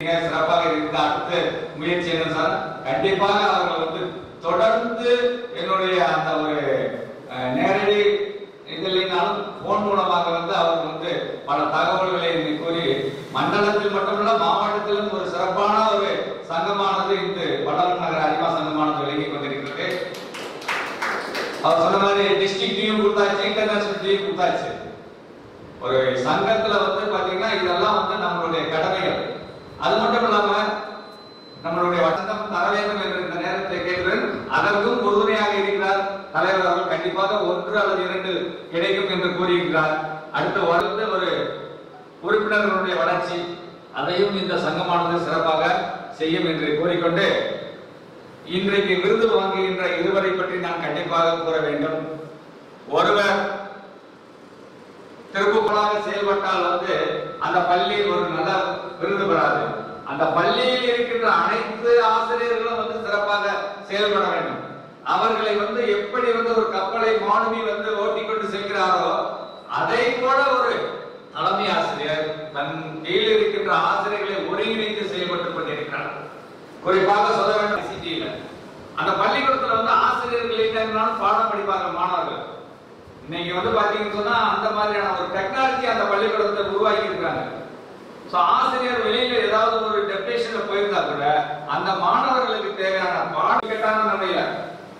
சிறப்பாக இருந்த அடுத்து முயற்சி என்ன சார் கண்டிப்பாக அவர்கள் வந்து தொடர்ந்து என்னுடைய அந்த ஒரு அஹ், நேரடி இதில்லைனாலும் போன் மூலமாக வந்து அவர் வந்து பல தகவல்களை கூறி மண்டலத்தில் மட்டுமல்ல மாவட்டத்திலும் ஒரு சிறப்பான ஒரு சங்கமானது இந்த வடலூர் நகர அறிவா சங்கமானது விளங்கி கொண்டிருக்கிறது. அவர் சொன்ன மாதிரி டிஸ்ட்ரிக்ட் டியூ கொடுத்தாச்சு இன்டர்நேஷனல் டியூ கொடுத்தாச்சு. ஒரு சங்கத்துல வந்து பாத்தீங்கன்னா இதெல்லாம் வந்து நம்மளுடைய கடமைகள். அது மட்டும் இல்லாம நம்மளுடைய வசந்தம் தர வேண்டும் என்று இந்த நேரத்தை கேட்கிறேன் அதற்கும் உறுதுணையாக இருக்கிறார் தலைவர் அவர்கள். கண்டிப்பாக ஒன்று அல்லது இரண்டு கிடைக்கும் என்று கூறியிருக்கிறார். அடுத்த வருட ஒரு உறுப்பினர்களுடைய வளர்ச்சி அதையும் இந்த சங்கமானது சிறப்பாக செய்யும் என்று கூறிக்கொண்டு இன்றைக்கு விருது வாங்குகின்ற இருவரை பற்றி நான் கண்டிப்பாக கூற வேண்டும். ஒருவர் திருப்புகளாக செயல்பட்டால் வந்து அந்த பள்ளி ஒரு நல்ல விருது பெறாது. அந்த பள்ளியில் இருக்கின்ற அனைத்து ஆசிரியர்களும் வந்து சிறப்பாக செயல்பட வேண்டும். அவர்களை வந்து எப்படி வந்து ஒரு கப்பலை மாணவி வந்து ஓட்டிக்கொண்டு செல்கிறாரோ அதை போல ஒரு தலைமை ஆசிரியர் தன் கீழ் இருக்கின்ற ஆசிரியர்களை ஒருங்கிணைத்து செயல்பட்டுக் கொண்டிருக்கிறார். குறிப்பாக சொல்ல வேண்டும் சிட்டியில அந்த பள்ளிக்கூடத்துல வந்து ஆசிரியர்கள் இல்லைன்னாலும் பாடம் படிப்பாங்க மாணவர்கள். இன்னைக்கு வந்து பாத்தீங்கன்னு சொன்னா அந்த மாதிரியான ஒரு டெக்னாலஜி அந்த பள்ளிக்கூடத்தை உருவாக்கி இருக்காங்க சோ ஆசிரியர் வெளியில ஏதாவது ஒரு டெபினேஷன்ல போயிருந்தா கூட அந்த மாணவர்களுக்கு தேவையான பாடம் கேட்டாங்க நம்ம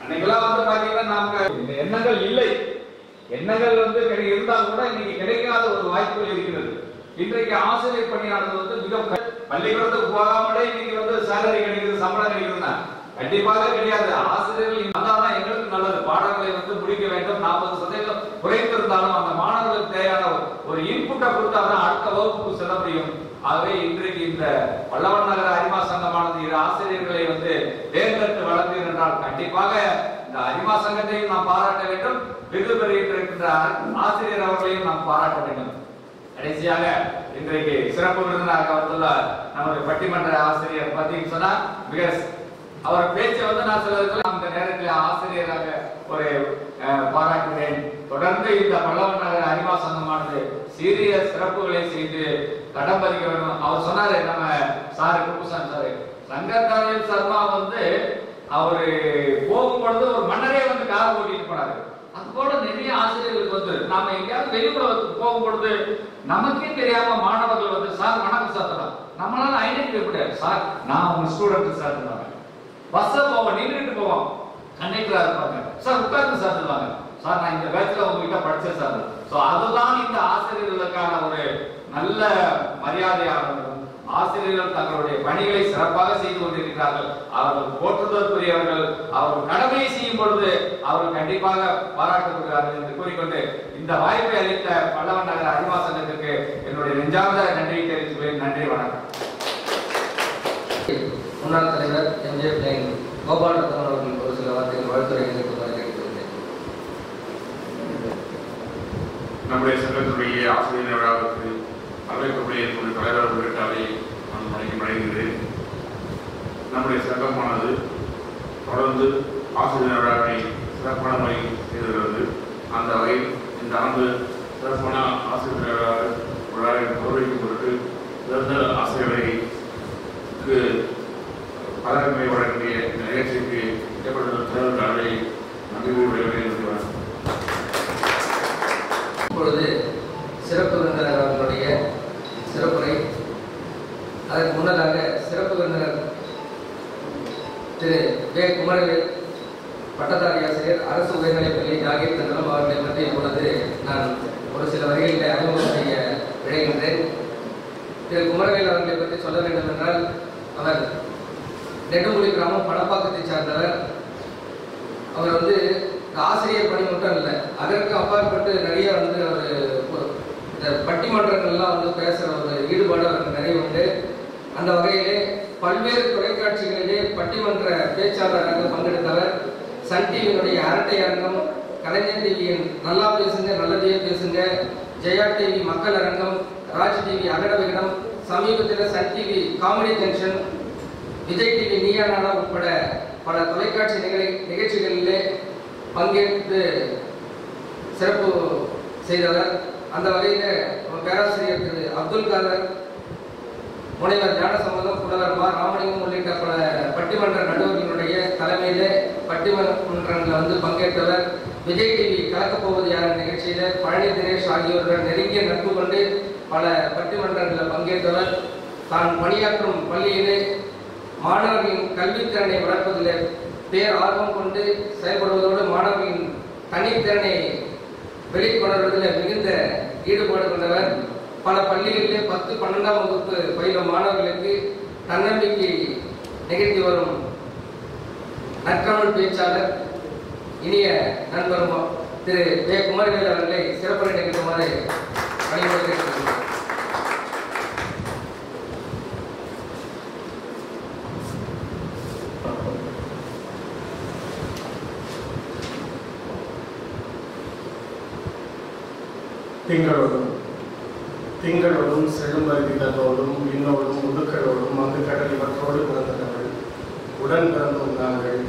அன்னைக்கெல்லாம் வந்து பாத்தீங்கன்னா நமக்கு இந்த எண்ணங்கள் இல்லை. எண்ணங்கள் வந்து கிடை- இருந்தால் கூட இன்னைக்கு கிடைக்காத ஒரு வாய்ப்புகள் இருக்கிறது. இன்றைக்கு ஆசிரியர் பணியாளர்கள் வந்து மிக பள்ளிக்கூடத்துக்கு போகாமலே இன்னைக்கு வந்து சேலரி கிடைக்குது சம்பளம் கிடைக்குதுன்னா கண்டிப்பாக கிடையாது. ஆசிரியர்கள் வந்தாதான் எங்களுக்கு நல்லது. பாடங்களை வந்து முடிக்க வேண்டும். நாற்பது சதவீதம் குறைந்திருந்தாலும் அந்த மாணவர்களுக்கு தேவையான ஒரு- இன்புட்டை கொடுத்தா தான் அடுத்த வகுப்புக்கு செல்ல முடியும். ஆகவே இன்றைக்கு இந்த வல்லவன் நகர அறிமா சங்கமானது இரு ஆசிரியர்களை வந்து தேர்ந்தெடுத்து வளர்ந்தீர்கள் என்றால் கண்டிப்பாக இந்த அறிமா சங்கத்தையும் நாம் பாராட்ட வேண்டும். விருது பெறுகின்ற ஆசிரியர் அவர்களையும் நாம் பாராட்ட வேண்டும். கடைசியாக இன்றைக்கு சிறப்பு விருந்தினராக வந்துள்ள நமது பட்டிமன்ற ஆசிரியர் பார்த்தீங்கன்னு சொன்னால் மிக அவர் பேச்சை வந்து நான் சில அந்த நேரத்தில் ஆசிரியராக ஒரு அஹ், பாராட்டுகிறேன். தொடர்ந்து இந்த பல்லவன் நகர் அறிவா சங்கமானது சீரிய சிறப்புகளை செய்து கடம் பதிக்க வேண்டும். அவர் சொன்னாரு நம்ம சார் குப்புசாமி சார் சங்கர்தாரியல் சர்மா வந்து அவரு போகும் பொழுது ஒரு மன்னரே வந்து கார் ஓட்டிட்டு போனாரு. அது போல நிறைய ஆசிரியர்களுக்கு வந்து நாம எங்கேயாவது வெளிப்புறத்துக்கு போகும் பொழுது நமக்கே தெரியாம மாணவர்கள் வந்து சார் வணக்கம் சார் நம்மளால ஐடென்டிஃபை முடியாது. சார் நான் உங்க ஸ்டூடெண்ட் சார் பஸ்ல போவோம் நின்றுட்டு போவோம் கண்டக்டரா இருப்பாங்க. சார் உட்கார்ந்து சார் சொல்லுவாங்க. சார் நான் இந்த பேட்ச்ல உங்ககிட்ட படிச்சேன் சார். ஸோ அதுதான் இந்த ஆசிரியர்களுக்கான ஒரு நல்ல மரியாதையாகவும் ஆசிரியர்கள் தங்களுடைய பணிகளை சிறப்பாக செய்து கொண்டிருக்கிறார்கள். அவர்கள் போற்றுதற்குரியவர்கள். அவர்கள் கடமையை செய்யும் பொழுது அவர்கள் கண்டிப்பாக பாராட்டப்படுகிறார்கள் என்று கூறிக்கொண்டு இந்த வாய்ப்பை அளித்த பல்லவன் நகர அறிவாசனத்திற்கு என்னுடைய நெஞ்சார்ந்த நன்றியை தெரிவித்துள்ளேன் நன்றி வணக்கம். முன்னாள் தலைவர் எம்ஜே பிளேன் கோபாலரத்னம் அவர்கள் ஒரு சில வார்த்தைகள் வாழ்த்துறை நம்முடைய சங்கத்தினுடைய ஆசிரியர் விழாவுக்கு வரவேற்கக்கூடிய தலைவர் உள்ளிட்டாலே நான் மனைவி வழங்குகிறேன் நம்முடைய சங்கமானது தொடர்ந்து ஆசிரியர் சிறப்பான முறையில் செய்துள்ளது அந்த வகையில் இந்த ஆண்டு சிறப்பான ஆசிரியர் விழா விழாவை பொருட்டு சிறந்த ஆசிரியர்களுக்கு பதவிமை வழங்கிய நிகழ்ச்சிக்கு இப்பொழுது சிறப்பு விருந்தினர் அவர்களுடைய சிறப்புரை. அதற்கு முன்னதாக சிறப்பு விருந்தினர் திரு வே. குமரவேல் பட்டதாரி ஆசிரியர் அரசு உயர்நிலைப்பள்ளி ஜாகீர் தந்திரம் அவர்களை பற்றி இப்பொழுது நான் ஒரு சில வரிகளில் அறிமுகம் செய்ய விளைகின்றேன் திரு. குமரவேல் அவர்களை பற்றி சொல்ல வேண்டும் என்றால் அவர் நெடுங்குடி கிராமம் பணப்பாக்கத்தை சார்ந்தவர். அவர் வந்து ஆசிரியர் பணி மட்டும் இல்லை அதற்கு அப்பாற்பட்டு நிறைய வந்து அவர் இந்த பட்டிமன்றங்கள்லாம் வந்து பேசுகிற ஒரு ஈடுபாடு அவருக்கு நிறைய உண்டு. அந்த வகையிலே பல்வேறு தொலைக்காட்சிகளிலே பட்டிமன்ற பேச்சாளராக பங்கெடுத்தவர். சன் டிவியினுடைய அரட்டை அரங்கம் கலைஞர் டிவியின் நல்லா பேசுங்க நல்லதையே பேசுங்க. ஜெயா டிவி மக்கள் அரங்கம் ராஜ் டிவி அகட விகடம் சமீபத்தில் Sun TV comedy junction Vijay TV நீயானானா உட்பட பல தொலைக்காட்சி நிகழ் நிகழ்ச்சிகளிலே பங்கேற்று சிறப்பு செய்தவர். அந்த வகையில் பேராசிரியர் திரு அப்துல் காதர் முனைவர் ஞானசம்பந்தம் புலவர் மா ராமலிங்கம் உள்ளிட்ட பல பட்டிமன்ற நடுவர்களுடைய தலைமையிலே பட்டிமன்றங்களில் வந்து பங்கேற்றவர். விஜய் டிவி கலக்கப் போவது யார்? நிகழ்ச்சியில பழனி தினேஷ் ஆகியோருடன் நெருங்கிய நட்பு கொண்டு பல பட்டிமன்றங்களில் பங்கேற்றவர். தான் பணியாற்றும் பள்ளியிலே மாணவர்களின் கல்வித்திறனை வளர்ப்பதில் பேர் ஆர்வம் கொண்டு செயல்படுவதோடு மாணவர்களின் தனித்திறனை வெளிக்கொணர்வதில் மிகுந்த ஈடுபாடு கொண்டவர். பல பள்ளிகளிலே பத்து பன்னெண்டாம் வகுப்பு பயிலும் மாணவர்களுக்கு தன்னம்பிக்கை நிகழ்த்தி வரும் நற்றமிழ் பேச்சாளர் இனிய நண்பரும் திரு வே அவர்களை சிறப்புரை நிகழ்த்துமாறு பணிபுரிகிறேன் திங்களோடும் திங்களோடும் செழுமருதிகளோடும் விண்ணோடும் முதுக்களோடும் மங்கு கடல் இவற்றோடு பிறந்தவர்கள் உடன் பிறந்தோம் நாங்கள்.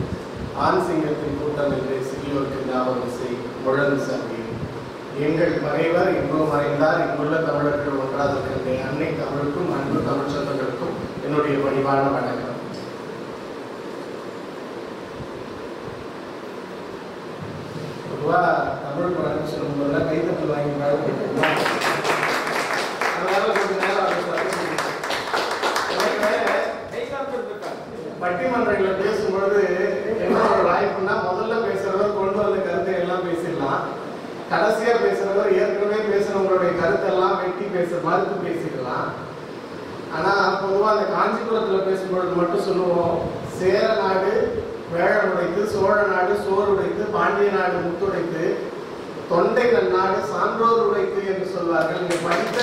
ஆண் சிங்கத்தின் கூட்டம் என்று சிறியோருக்கு ஞாபகம் செய் முழந்து சாமி எங்கள் மறைவர் இன்பம் மறைந்தார் இங்குள்ள தமிழர்கள் ஒன்றாக இருக்கின்ற அன்னை தமிழுக்கும் அன்பு தமிழ்ச்சங்களுக்கும் என்னுடைய பணிவான வணக்கம் பொதுவா தமிழ் படம் சொல்லும்போது கைத்தட்டல் வாங்கி பழகிட்டோம். அதனால கொஞ்ச நேரம் அதை சொல்லி பட்டிமன்றங்களை பேசும்பொழுது என்ன ஒரு வாய்ப்புன்னா முதல்ல பேசுறவர் கொண்டு வந்த கருத்தை எல்லாம் பேசிடலாம் கடைசியா பேசுறவர் ஏற்கனவே பேசுறவங்களுடைய கருத்தெல்லாம் வெட்டி பேச மறுத்து பேசிக்கலாம். ஆனா பொதுவா அந்த காஞ்சிபுரத்துல பேசும்பொழுது மட்டும் சொல்லுவோம் சேர நாடு வேழன் உடைத்து சோழ நாடு சோறு உடைத்து பாண்டிய நாடு முத்துடைத்து தொண்டை நன்னாடு சான்றோர் உடைத்து என்று சொல்வார்கள். நீங்க படித்த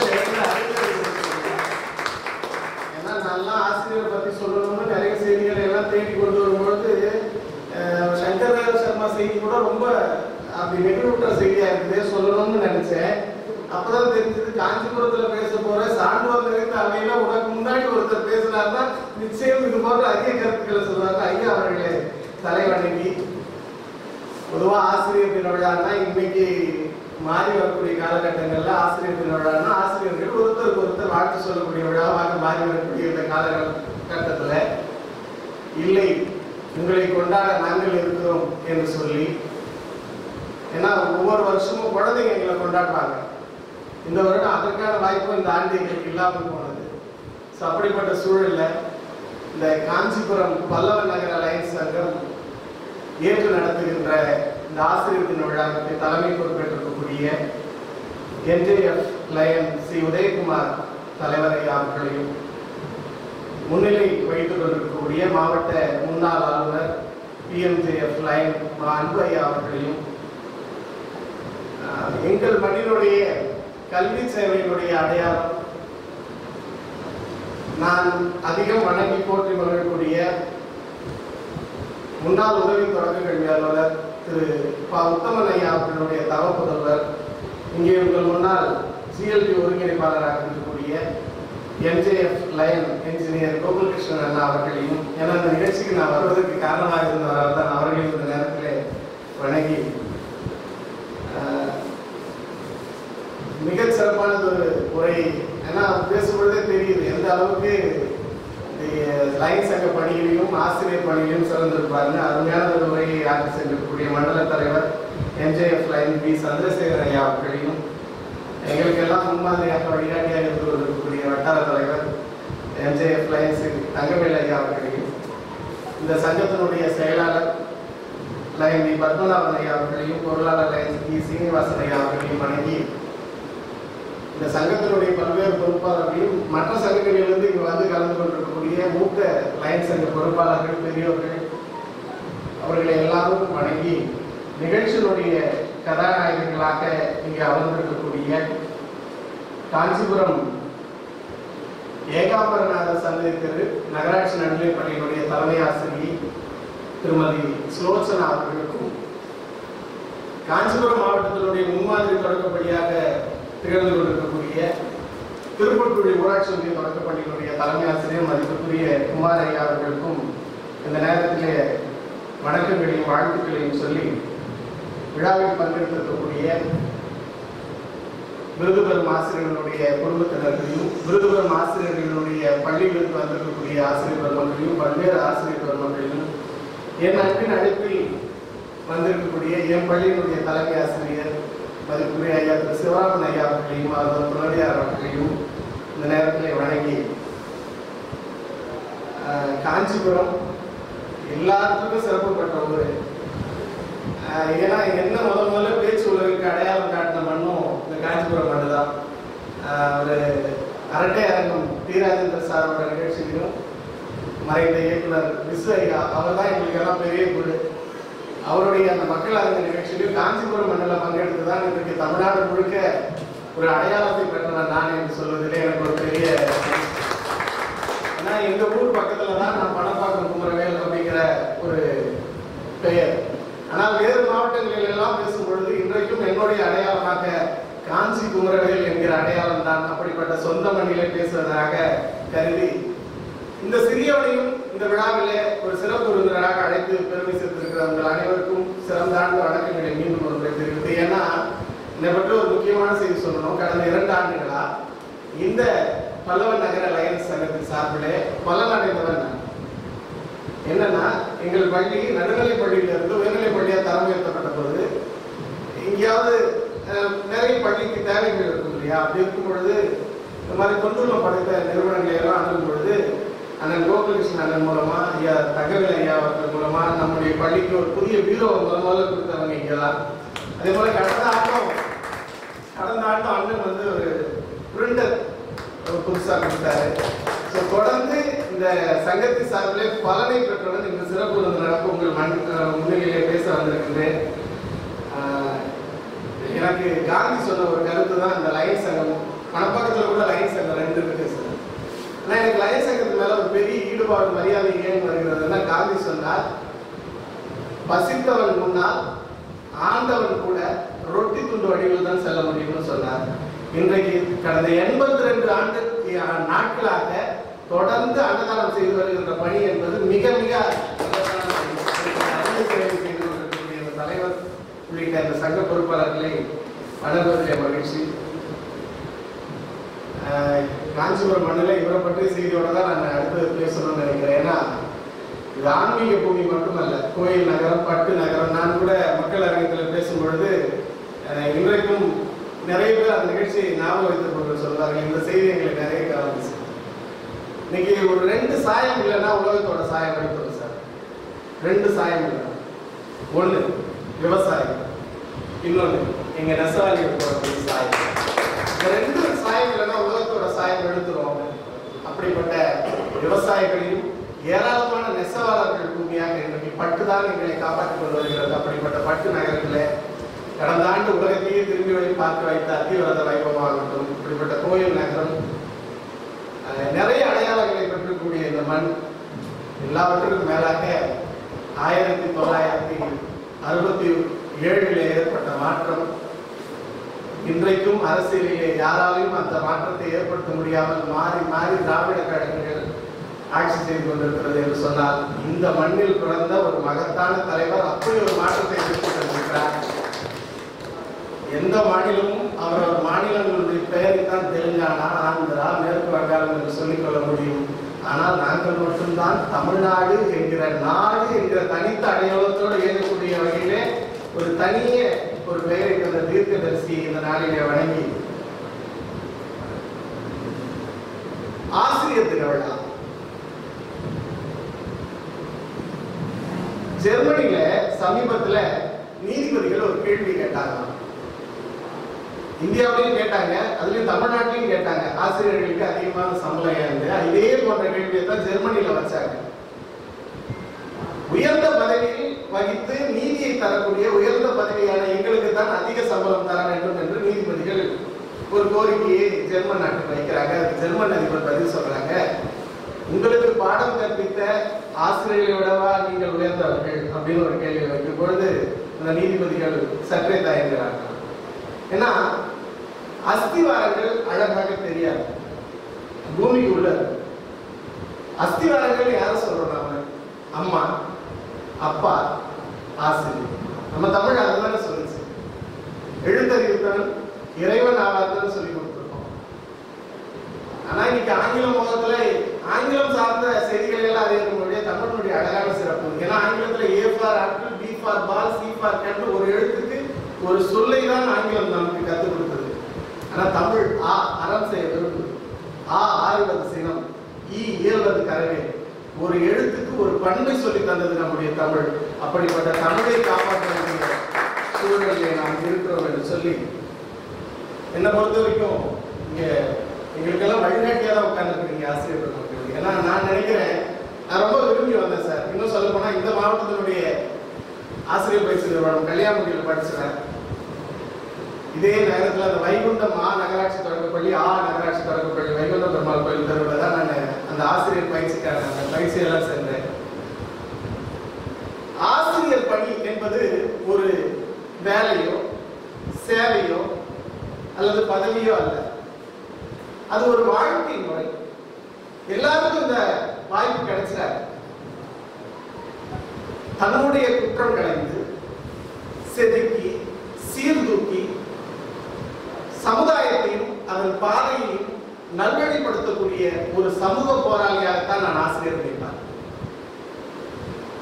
ஏன்னா நல்லா ஆசிரியரை பத்தி சொல்லணும்னு நிறைய செய்திகளை எல்லாம் தேடி கொண்டு வரும்பொழுது சங்கர் சர்மா செய்தி கூட ரொம்ப அப்படி நெகிழ்வுற்ற செய்தியா இருக்குது சொல்லணும்னு நினைச்சேன். அப்பதான் தெரிஞ்சது காஞ்சிபுரத்துல பேச போற சான்றோர் நிறைந்த அவையில உனக்கு முன்னாடி ஒருத்தர் பேசினார்னா நிச்சயம் இது போன்ற அதிக கருத்துக்களை சொல்றாங்க ஐயா அவர்களே. தலைவணங்கி. பொதுவா ஆசிரியர் தின விழான்னா இன்னைக்கு மாறி வரக்கூடிய காலகட்டங்கள்ல ஆசிரியர் தின விழான்னா ஆசிரியர்கள் ஒருத்தருக்கு ஒருத்தர் வாழ்த்து சொல்லக்கூடிய விழாவாக மாறி வரக்கூடிய இந்த காலகட்டத்துல இல்லை உங்களை கொண்டாட நாங்கள் இருக்கிறோம் என்று சொல்லி. ஏன்னா ஒவ்வொரு வருஷமும் குழந்தைங்க எங்களை கொண்டாடுவாங்க. இந்த வருடம் அதற்கான வாய்ப்பு இந்த ஆண்டு எங்களுக்கு இல்லாமல் போனது. ஸோ அப்படிப்பட்ட சூழலில் இந்த காஞ்சிபுரம் பல்லவ நகர அலையன்ஸ் சங்கம் ஏற்று நடத்துகின்ற இந்த ஆசிரியர் தின விழாவுக்கு தலைமை பொறுப்பேற்றிருக்கக்கூடிய என்ஜேஎஃப் லயன் சி. உதயகுமார் தலைவரை அவர்களையும் முன்னிலை வைத்துக் கொண்டிருக்கக்கூடிய மாவட்ட முன்னாள் ஆளுநர் பிஎம்ஜேஎஃப் லயன் மா அன்பு ஐயா அவர்களையும் எங்கள் மண்ணினுடைய கல்வி சேவையினுடைய அடையாளம். நான் அதிகம் வணங்கி போற்றி மகிழக்கூடிய முன்னாள் உதவி தொடக்க கல்வியாளர் திரு ப. உத்தமன் ஐயா அவர்களுடைய தவ புதல்வர் இங்கே உங்கள் முன்னால் சிஎல்பி ஒருங்கிணைப்பாளராக இருக்கக்கூடிய என்ஜேஎஃப் லயன் என்ஜினியர் கோகுல்கிருஷ்ணன் அண்ணா அவர்களையும் எனது நிகழ்ச்சிக்கு நான் வருவதற்கு காரணமாக இருந்தவரால் தான் அவர்களையும் இந்த நேரத்தில் வணங்கி மிக சிறப்பானது ஒரு உரை ஏன்னா பேசும்பொழுதே தெரியுது எந்த அளவுக்கு லைன் சங்க பணியிலையும் ஆசிரியர் பணியிலையும் சிறந்திருப்பாருன்னு. அருமையான ஒரு உரையை ஆட்சி செஞ்சிருக்கக்கூடிய மண்டல தலைவர் எம்ஜேஎஃப் லைன் பி. சந்திரசேகர் ஐயா அவர்களையும் எங்களுக்கு எல்லாம் முன்மாதிரியாக வழிகாட்டியாக இருந்து கொண்டிருக்கக்கூடிய வட்டார தலைவர் எம்ஜேஎஃப் லைன்ஸ் தங்கவேல் ஐயா அவர்களையும் இந்த சங்கத்தினுடைய செயலாளர் லைன் பி. பத்மநாபன் ஐயா அவர்களையும் பொருளாளர் லைன் பி. சீனிவாசன் ஐயா அவர்களையும் வணங்கி இந்த சங்கத்தினுடைய பல்வேறு பொறுப்பாளர்களையும் மற்ற சங்கங்களிலிருந்து இங்கு வந்து கலந்து கொண்டிருக்கக்கூடிய மூத்த லைன் சங்க பொறுப்பாளர்கள் பெரியவர்கள் அவர்களை எல்லாரும் வணங்கி நிகழ்ச்சியினுடைய கதாநாயகர்களாக இங்கே அமர்ந்திருக்கக்கூடிய காஞ்சிபுரம் ஏகாம்பரநாத சந்தை திரு நகராட்சி நடுநிலைப் பள்ளியினுடைய தலைமை ஆசிரியை திருமதி சுலோச்சனா அவர்களுக்கும் காஞ்சிபுரம் மாவட்டத்தினுடைய முன்மாதிரி தொடக்கப்படியாக திகழ்ந்து கொண்டிருக்கக்கூடிய திருப்பட்டுழி ஊராட்சி ஒன்றிய தொடக்கப் பள்ளியினுடைய தலைமை ஆசிரியர் மதிப்புக்குரிய குமார் ஐயா அவர்களுக்கும் இந்த நேரத்திலே வணக்கங்களையும் வாழ்த்துக்களையும் சொல்லி விழாவில் பங்கெடுத்திருக்கக்கூடிய விருது பெறும் ஆசிரியர்களுடைய குடும்பத்தினர்களையும் விருது பெறும் ஆசிரியர்களுடைய பள்ளிகளுக்கு வந்திருக்கக்கூடிய ஆசிரியர் பெருமக்களையும் பல்வேறு ஆசிரியர் பெருமக்களையும் என் அன்பின் அழைப்பில் வந்திருக்கக்கூடிய என் பள்ளியினுடைய தலைமை ஆசிரியர் மதிப்புரிய ஐயா திரு சிவராமன் ஐயா அவர்களையும் அவர் துணவியார் அவர்களையும் இந்த நேரத்தில் வணங்கி காஞ்சிபுரம் எல்லாத்துக்கும் சிறப்புப்பட்ட ஊர் ஆஹ், ஏன்னா என்ன முதல் முதல்ல பேச்சு உலகிற்கு அடையாளம் காட்டின மண்ணும் இந்த காஞ்சிபுரம் மண்ணு தான் ஆஹ், ஒரு அரட்டை அரங்கம் தீராஜேந்திர சாரோட நிகழ்ச்சியிலும் மறைந்த இயக்குனர் விஸ்வ ஐயா அவர் தான் எங்களுக்கு எல்லாம் பெரிய குழு அவருடைய அந்த மக்கள் அரங்க நிகழ்ச்சியிலும் காஞ்சிபுரம் மண்ணில் பங்கெடுத்து தான் இன்றைக்கு தமிழ்நாடு முழுக்க ஒரு அடையாளத்தை பெற்றவர் நான் என்று சொல்வதிலே எனக்கு ஒரு பெரிய ஏன்னா எங்க ஊர் பக்கத்துல தான் நான் பணப்பாக்கம் குமரவேல் அப்படிங்கிற ஒரு பெயர். ஆனால் வேறு மாவட்டங்களில் எல்லாம் பேசும் பொழுது இன்றைக்கும் என்னுடைய அடையாளமாக காஞ்சி குமரவேல் என்கிற அடையாளம் தான் அப்படிப்பட்ட சொந்த மண்ணிலே பேசுவதாக கருதி இந்த சிறியவனையும் இந்த விழாவிலே ஒரு சிறப்பு விருந்தினராக அழைத்து பெருமை சிறந்த சிறந்தாண்டு வணக்கங்களை மீண்டும் ஒரு முறை தெரிவித்து. ஏன்னா என்னை பற்றி ஒரு முக்கியமான செய்தி சொல்லணும். கடந்த இரண்டு ஆண்டுகளா இந்த பல்லவன் நகர லயன்ஸ் சங்கத்தின் சார்பிலே பலனடைந்தவன் என்னன்னா எங்கள் பள்ளி நடுநிலை பள்ளியிலிருந்து உயர்நிலை பள்ளியாக தரம் உயர்த்தப்பட்ட போது எங்கேயாவது நிறைய பள்ளிக்கு தேவைகள் இருக்கும் இல்லையா? அப்படி இருக்கும் பொழுது இந்த மாதிரி தொண்டுள்ளம் படைத்த நிறுவனங்களை எல்லாம் அணுகும் பொழுது அந்த கோகுலகிருஷ்ணன் அண்ணன் மூலமா ஐயா தகவல் ஐயா அவர்கள் மூலமா நம்முடைய பள்ளிக்கு ஒரு புதிய பீரோ முதல் முதல்ல கொடுத்தவங்க இங்கே தான் அதே போல கடந்த ஆட்டம் கடந்த ஆட்டம் அண்ணன் வந்து ஒரு பிரிண்டர் புதுசாக கொடுத்தாரு. ஸோ தொடர்ந்து இந்த சங்கத்தை சார்பிலே பலனை பெற்றவன் இந்த சிறப்பு விருந்தினராக உங்கள் மண் முன்னிலையிலே பேச வந்திருக்கின்றேன். எனக்கு காந்தி சொன்ன ஒரு கருத்து தான் இந்த லைன் சங்கம். மணப்பக்கத்தில் கூட லைன் சங்கம் ரெண்டு இருக்கு ஆனால் எனக்கு லைன் சங்கத்து மேல ஒரு பெரிய ஈடுபாடு மரியாதை ஏன் வருகிறதுனா காந்தி சொன்னார் பசித்தவன் முன்னால் ஆண்டவன் கூட ரொட்டி துண்டு வடிவில் தான் செல்ல முடியும்னு சொன்னார். இன்றைக்கு கடந்த எண்பத்தி ரெண்டு ஆண்டு நாட்களாக தொடர்ந்து அன்னதானம் செய்து வருகின்ற பணி என்பது மிக மிக தலைவர் உள்ளிட்ட இந்த சங்க பொறுப்பாளர்களை வணங்குவதிலே மகிழ்ச்சி. காஞ்சிபுரம் மண்ணில் இவரை பற்றிய செய்தியோட தான் நான் அடுத்து பேசணும்னு நினைக்கிறேன். ஏன்னா இது ஆன்மீக பூமி மட்டுமல்ல கோயில் நகரம் பட்டு நகரம். நான் கூட மக்கள் அரங்கத்தில் பேசும்பொழுது இன்றைக்கும் நிறைய பேர் அந்த நிகழ்ச்சியை ஞாபகம் வைத்துக் கொண்டு சொல்றாங்க இந்த செய்தி எங்களுக்கு நிறைய கலந்துச்சு இன்னைக்கு ஒரு ரெண்டு சாயம் இல்லைன்னா உலகத்தோட சாயம் அடிப்படும் சார். ரெண்டு சாயம் இல்லை ஒன்று விவசாயம். இன்னொன்று எங்கள் நெசவாளி போடக்கூடிய சாயம். ரெண்டு சாயம் இல்லைன்னா உலகத்தோட சாயம் எடுத்துரும். அப்படிப்பட்ட விவசாயிகளையும் ஏராளமான நெசவாளர்கள் பூமியாக இன்றைக்கு பட்டுதான் எங்களை காப்பாற்றிக் கொண்டு வருகிறது. அப்படிப்பட்ட பட்டு நகரத்தில் கடந்த ஆண்டு உலகத்தையே திரும்பி வழி பார்க்க வைத்த அத்திவரத வைபவமாகட்டும் இப்படிப்பட்ட கோயில் நகரம் நிறைய அடையாளங்களை பெற்றக்கூடிய இந்த மண் எல்லாவற்றுக்கும் மேலாக ஆயிரத்தி தொள்ளாயிரத்தி அறுபத்தி ஏழில் ஏற்பட்ட மாற்றம் இன்றைக்கும் அரசியலிலே யாராலையும் அந்த மாற்றத்தை ஏற்படுத்த முடியாமல் மாறி மாறி திராவிட கழகங்கள் ஆட்சி செய்து கொண்டிருக்கிறது என்று சொன்னால் இந்த மண்ணில் பிறந்த ஒரு மகத்தான தலைவர் அப்படி ஒரு மாற்றத்தை ஏற்படுத்தியிருக்கிறார் எந்த மாநிலமும் அவரவர் மாநிலங்களுடைய பெயரை தான் தெலுங்கானா ஆந்திரா மேற்கு வங்காளம் என்று சொல்லிக் கொள்ள முடியும். ஆனால் நாங்கள் மட்டும்தான் தமிழ்நாடு என்கிற நாடு என்கிற தனித்த அடையாளத்தோடு இயங்கக்கூடிய வகையிலே ஒரு தனிய ஒரு பெயரை தந்த தீர்க்கதரிசி இந்த நாளிலே வணங்கி ஆசிரியர் தின விழா ஜெர்மனில சமீபத்துல நீதிபதிகள் ஒரு கேள்வி கேட்டாங்க. இந்தியாவிலையும் கேட்டாங்க அதுலயும் தமிழ்நாட்டிலையும் கேட்டாங்க. ஆசிரியர்களுக்கு அதிகமான சம்பளம் இருந்து இதே போன்ற கேள்வியை தான் ஜெர்மனியில வச்சாங்க. உயர்ந்த பதவியில் வகித்து நீதியை தரக்கூடிய உயர்ந்த பதவியான தான் அதிக சம்பளம் தர வேண்டும் என்று நீதிபதிகள் ஒரு கோரிக்கையை ஜெர்மன் நாட்டில் வைக்கிறாங்க. ஜெர்மன் அதிபர் பதில் சொல்றாங்க. உங்களுக்கு பாடம் கற்பித்த ஆசிரியர்களை விடவா நீங்கள் உயர்ந்தவர்கள் அப்படின்னு ஒரு கேள்வி வைக்கும் பொழுது அந்த நீதிபதிகள் சற்றே தயங்குகிறார்கள் ஏன்னா அஸ்திவாரங்கள் அழகாக தெரியாது. பூமிக்கு உள்ள அஸ்திவாரங்கள் யாரும் சொல்றோம் நாம? அம்மா அப்பா ஆசிரியர். நம்ம தமிழ் அதுதானே சொல்றோம். எழுத்தறிவுதான் இறைவன் ஆவார்த்தன்னு சொல்லி கொடுத்துருக்கோம். ஆனா இன்னைக்கு ஆங்கில முகத்துல ஆங்கிலம் சார்ந்த செய்திகள் எல்லாம் தமிழ் தமிழனுடைய அழகான சிறப்பு. ஏன்னா ஆங்கிலத்துல A for apple B for ball C for கண்டு ஒரு எழுத்துக்கு ஒரு சொல்லை தான் ஆங்கிலம் நமக்கு கற்றுக் கொடுத்தது. ஆனா தமிழ் ஆ அறம் செய்ய விரும்பு ஆ ஆறுவது சினம். ஈ ஏழுவது கரவே. ஒரு எழுத்துக்கு ஒரு பண்பை சொல்லி தந்தது நம்முடைய தமிழ். அப்படிப்பட்ட தமிழை காப்பாற்ற சூழ்நிலையை நாம் இருக்கிறோம் என்று சொல்லி என்னை பொறுத்த வரைக்கும் இங்கே எங்களுக்கெல்லாம் வழிகாட்டியாக தான் உட்காந்துருக்கீங்க ஆசிரியர் பெருமக்கள் ஏன்னா நான் நினைக்கிறேன் நான் ரொம்ப விரும்பி வந்தேன் சார். இன்னும் சொல்ல போனால் இந்த மாவட்டத்தினுடைய ஆசிரியர் பயிற்சி நிறுவனம் கல்யாணமுடியில் படிச்சுறேன் இதே நேரத்தில் அந்த வைகுண்டம் ஆ நகராட்சி தொடக்கப்பள்ளி ஆ நகராட்சி தொடக்கப்பள்ளி வைகுண்டம் பெருமாள் கோயில் தெருவில் தான் நான் அந்த ஆசிரியர் பயிற்சிக்கான அந்த பயிற்சியெல்லாம் சென்றேன் ஆசிரியர் பணி என்பது வேலையோ சேவையோ அல்லது பதவியோ அல்ல. அது ஒரு வாழ்க்கை முறை. எல்லாருக்கும் இந்த வாய்ப்பு கிடைச்சிடாது. தன்னுடைய குற்றம் கலைந்து செதுக்கி சீர்தூக்கி சமுதாயத்தையும் அதன் பாதையையும் நல்வழிப்படுத்தக்கூடிய ஒரு சமூக போராளியாகத்தான் நான் ஆசிரியர் நினைப்பேன்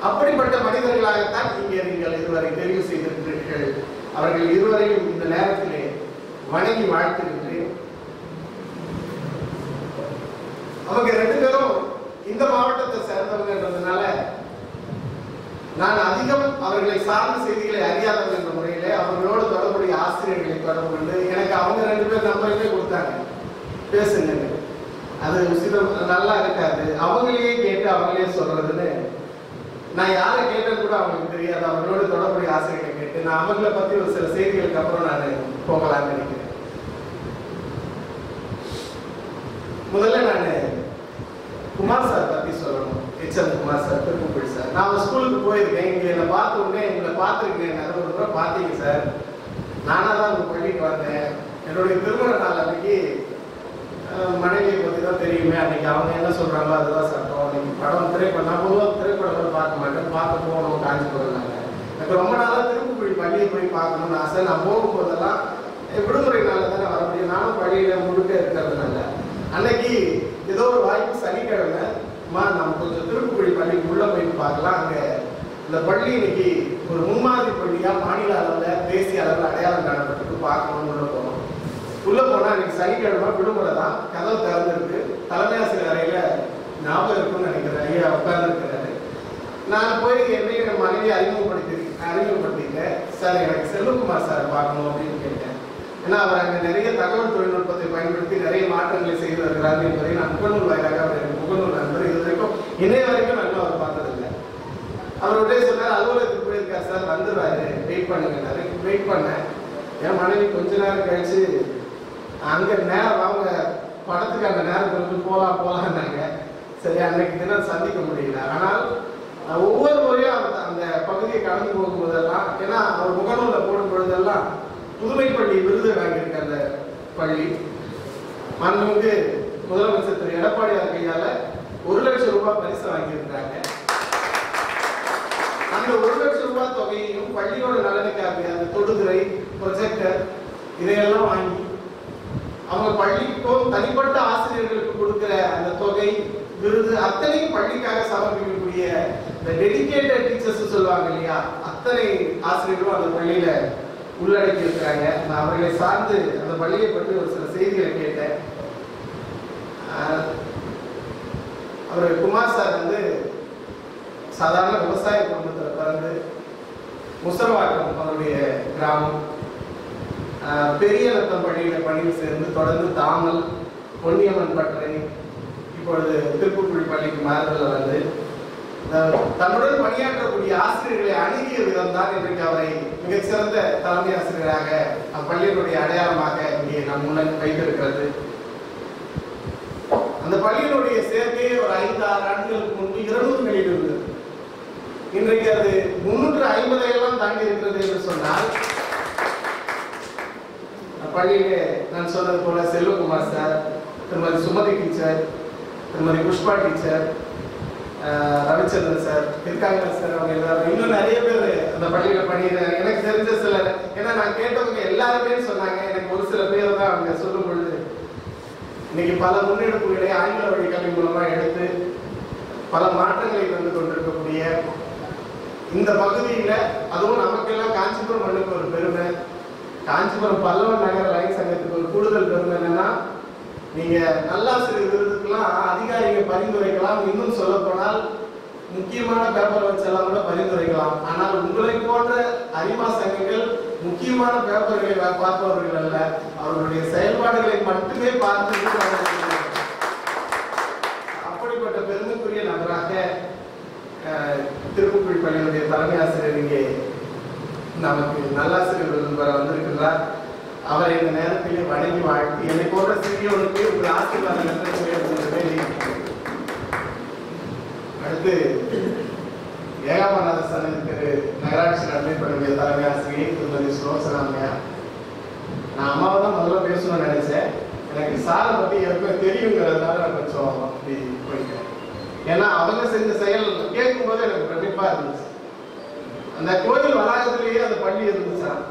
அப்படிப்பட்ட மனிதர்களாகத்தான் இங்கே நீங்கள் இதுவரை தெரிவு செய்திருக்கிறீர்கள். அவர்கள் இருவரையும் இந்த நேரத்திலே வணங்கி வாழ்த்துகின்றேன். அவங்க ரெண்டு பேரும் இந்த மாவட்டத்தை சேர்ந்தவங்கன்றதுனால நான் அதிகம் அவர்களை சார்ந்த செய்திகளை அறியாதவங்க என்ற முறையிலே அவர்களோடு தொடர்புடைய ஆசிரியர்களை தொடர்பு கொண்டு எனக்கு அவங்க ரெண்டு பேர் நம்பருமே கொடுத்தாங்க. பேசுங்க. அது உசிதம் நல்லா இருக்காது. அவங்களையே கேட்டு அவங்களே சொல்றதுன்னு நான் யாரை கேட்டேன் கூட அவங்களுக்கு தெரியாது. அவங்களோட தொடர்புடைய ஆசிரியர்களை கேட்டு நான் அவங்கள பத்தி ஒரு சில செய்திகளுக்கு அப்புறம் நான் போகலாம்னு நினைக்கிறேன். முதல்ல நான் குமார் சார் பத்தி சொல்லணும். HM Kumar sir Tiruppur sir. நான் ஒரு ஸ்கூலுக்கு போயிருக்கேன். இங்க என்னை பார்த்த உடனே எங்களை பார்த்துருக்கேன். நிறைய ஒரு முறை பார்த்தீங்க சார். நானா தான் உங்க பள்ளிக்கு வந்தேன். என்னுடைய திருமண நாள் அன்னைக்கு மனைவியை பத்தி தான் தெரியுமே. அன்னைக்கு அவங்க என்ன சொல்றாங்களோ அதுதான் சார் படம் திரைப்படம் நான் பொதுவாக திரைப்படங்கள் பார்க்க மாட்டேன். பார்க்க போகணும் காஞ்சிபுரம் எனக்கு ரொம்ப நாளாக திருப்புக்குழி பள்ளியை போய் பார்க்கணும்னு ஆசை. நான் போகும்போதெல்லாம் விடுமுறை நாளில் தானே வர முடியும். நானும் பள்ளியில் முழுக்க இருக்கிறதுனால. அன்னைக்கு ஏதோ ஒரு வாய்ப்பு சனிக்கிழமை மா நம்ம கொஞ்சம் திருப்புக்குழி பள்ளிக்கு உள்ளே போய் பார்க்கலாம். அங்கே இந்த பள்ளி இன்னைக்கு ஒரு முன்மாதிரி பள்ளியாக மாநில அளவில் தேசிய அளவில் அடையாளம் காணப்பட்டு பார்க்கணும்னு உள்ள போனோம். போனால் போனா இன்னைக்கு சனிக்கிழமை விடுமுறை தான். கதவு திறந்துருக்கு. தலைமை ஆசிரியர் அறையில் ஞாபகம் இருக்கும்னு நினைக்கிறேன். ஐயா உட்கார்ந்து நான் போய் என்னை என் மனைவி அறிமுகப்படுத்தி அறிமுகப்படுத்திட்டேன் சார் எனக்கு செல்வகுமார் சார் பார்க்கணும் அப்படின்னு கேட்டேன். ஏன்னா அவர் அங்கே நிறைய தகவல் தொழில்நுட்பத்தை பயன்படுத்தி நிறைய மாற்றங்களை செய்து வருகிறார் என்பதை நான் முகநூல் வாயிலாக அவர் எனக்கு முகநூல் நண்பர். இது வரைக்கும் இணைய வரைக்கும் நான் அவர் பார்த்ததில்லை. அவர் உடனே சொன்னார் அலுவலகத்துக்கு போயிருக்கார் சார் வந்துடுவாரு வெயிட் பண்ணுங்கன்னாரு வெயிட் பண்ணேன். என் மனைவி கொஞ்ச நேரம் கழிச்சு அங்கே நேரம் அவங்க படத்துக்கு அந்த நேரத்தில் வந்து போகலாம் போகலான்னாங்க சரி அன்னைக்கு தினம் சந்திக்க முடியல. ஆனால் ஒவ்வொரு முறையும் அந்த அந்த பகுதியை கடந்து போகும்போதெல்லாம் ஏன்னா அவர் முகநூலில் போடும் பொழுதெல்லாம் புதுமை பள்ளி விருது வாங்கியிருக்க அந்த பள்ளி. மாண்புமிகு முதலமைச்சர் திரு. எடப்பாடியார் கையால ஒரு லட்சம் ரூபாய் பரிசு வாங்கியிருக்காங்க. அந்த ஒரு லட்சம் ரூபாய் தொகையையும் பள்ளியோட நலனுக்காக அந்த தொடுதுறை ப்ரொஜெக்டர் இதையெல்லாம் வாங்கி அவங்க பள்ளிக்கும் தனிப்பட்ட ஆசிரியர்களுக்கு கொடுக்கிற அந்த தொகை விருது. அத்தனையும் பள்ளிக்காக சமர்ப்பிக்கக்கூடிய இந்த டெடிக்கேட்டட் டீச்சர்ஸ் சொல்லுவாங்க இல்லையா? அத்தனை ஆசிரியர்களும் அந்த பள்ளியில உள்ளடக்கி இருக்கிறாங்க நான் அவர்களை சார்ந்து அந்த பள்ளியை பற்றி ஒரு சில செய்திகளை கேட்டேன். அவர் குமார் சார் வந்து சாதாரண விவசாய குடும்பத்தில் பிறந்து முசர்வாக்கம் அவருடைய கிராமம். பெரிய ரத்தம் பள்ளியில் பணியில் சேர்ந்து தொடர்ந்து தாமல் பொன்னியம்மன் பட்டறை இப்பொழுது திருப்புக்குழி பள்ளிக்கு மாறுதல் வந்து தன்னுடன் பணியாற்றக்கூடிய ஆசிரியர்களை அணுகிய விதம் தான் இன்றைக்கு அவரை மிகச்சிறந்த தலைமை ஆசிரியராக அப்பள்ளியினுடைய அடையாளமாக இங்கே நம் முன்னர் வைத்திருக்கிறது. அந்த பள்ளியினுடைய சேர்க்கையே ஒரு ஐந்து ஆறு ஆண்டுகளுக்கு முன்பு இருநூறுகளில் இருந்தது. இன்றைக்கு அது முன்னூற்று ஐம்பதை எல்லாம் தாண்டி இருக்கிறது என்று சொன்னால் பள்ளியிலே நான் சொன்னது போல செல்வகுமார் சார் திருமதி சுமதி டீச்சர் திருமதி புஷ்பா டீச்சர் ரவிச்சந்திரன் சார் இருக்காங்க சார் அவங்க எல்லாரும் இன்னும் நிறைய பேர் அந்த பள்ளியில் பண்ணிடுறாங்க எனக்கு தெரிஞ்ச சில ஏன்னா நான் கேட்டவங்க எல்லாருமே சொன்னாங்க எனக்கு ஒரு சில பேர் தான் அவங்க சொல்லும் பொழுது இன்னைக்கு பல முன்னெடுப்புகளை ஆங்கில வழி கல்வி மூலமாக எடுத்து பல மாற்றங்களை தந்து கொண்டிருக்கக்கூடிய இந்த பகுதியில் அதுவும் நமக்கெல்லாம் காஞ்சிபுரம் மண்ணுக்கு ஒரு பெருமை. காஞ்சிபுரம் பல்லவன் நகர லைன் சங்கத்துக்கு ஒரு கூடுதல் பெருமை என்னன்னா நீங்க நல்லாசிரியர் விருதுக்கெல்லாம் அதிகாரிக பரிந்துரைக்கலாம். இன்னும் சொல்ல போனால் முக்கியமான பேப்பர் வச்செல்லாம் கூட பரிந்துரைக்கலாம். ஆனால் உங்களை போன்ற அரிமா சங்கங்கள் முக்கியமான பேப்பர்களை பார்ப்பவர்கள் அல்ல. அவர்களுடைய செயல்பாடுகளை மட்டுமே பார்த்து அப்படிப்பட்ட பெருமைக்குரிய நபராக அஹ், திருப்புக்குழி பள்ளியினுடைய தலைமை ஆசிரியர் இங்கே நமக்கு நல்லாசிரியர் விருது பெற வந்திருக்கிறார் அவர் இந்த நேரத்திலே வணங்கி வாழ்த்து. என்னை போன்ற சிறியவனுக்கு உங்கள் ஆசீர்வாதம் அடுத்து ஏகாமநாத சன்னதி திரு நகராட்சி நன்மைப்படைய தலைமை ஆசிரியர் திருமதி சுரோசராமையா நான் அம்மாவை தான் முதல்ல பேசணும்னு நினைச்சேன். எனக்கு சாரை பத்தி எப்போ தெரியுங்கிறதுனால நான் கொஞ்சம் அப்படி போயிட்டேன். ஏன்னா அவங்க செஞ்ச செயல் கேட்கும்போது எனக்கு பிரமிப்பா இருந்துச்சு. அந்த கோயில் வளாகத்திலேயே அந்த பள்ளி இருந்துச்சான்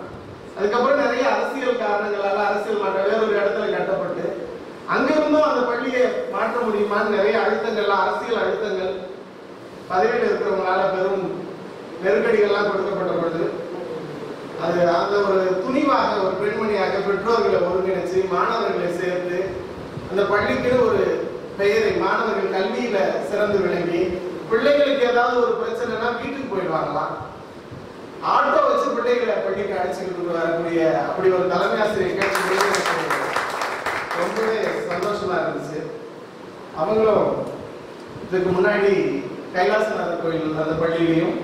அதுக்கப்புறம் நிறைய அரசியல் காரணங்களால அரசியல் மாற்றம் வேறொரு இடத்துல கட்டப்பட்டு அங்கிருந்தும் அந்த பள்ளியை மாற்ற முடியுமான்னு நிறைய அழுத்தங்கள்லாம் அரசியல் அழுத்தங்கள். பதவியில் இருக்கிறவங்களால பெரும் நெருக்கடிகள்லாம் கொடுக்கப்பட்ட பொழுது அது அந்த ஒரு துணிவாக ஒரு பெண்மணியாக பெற்றோர்களை ஒருங்கிணைச்சு மாணவர்களை சேர்த்து அந்த பள்ளிக்கு ஒரு பெயரை மாணவர்கள் கல்வியில சிறந்து விளங்கி பிள்ளைகளுக்கு ஏதாவது ஒரு பிரச்சனைனா வீட்டுக்கு போயிடுவாங்களாம். ஆட்டோ வச்சு பிள்ளைகளை பள்ளிக்கு அழைச்சிக்கிட்டு வரக்கூடிய அப்படி ஒரு தலைமை ஆசிரியர் கேட்டு ரொம்பவே சந்தோஷமா இருந்துச்சு. அவங்களும் இதுக்கு முன்னாடி கைலாசநாதர் கோயில் அந்த பள்ளியிலையும்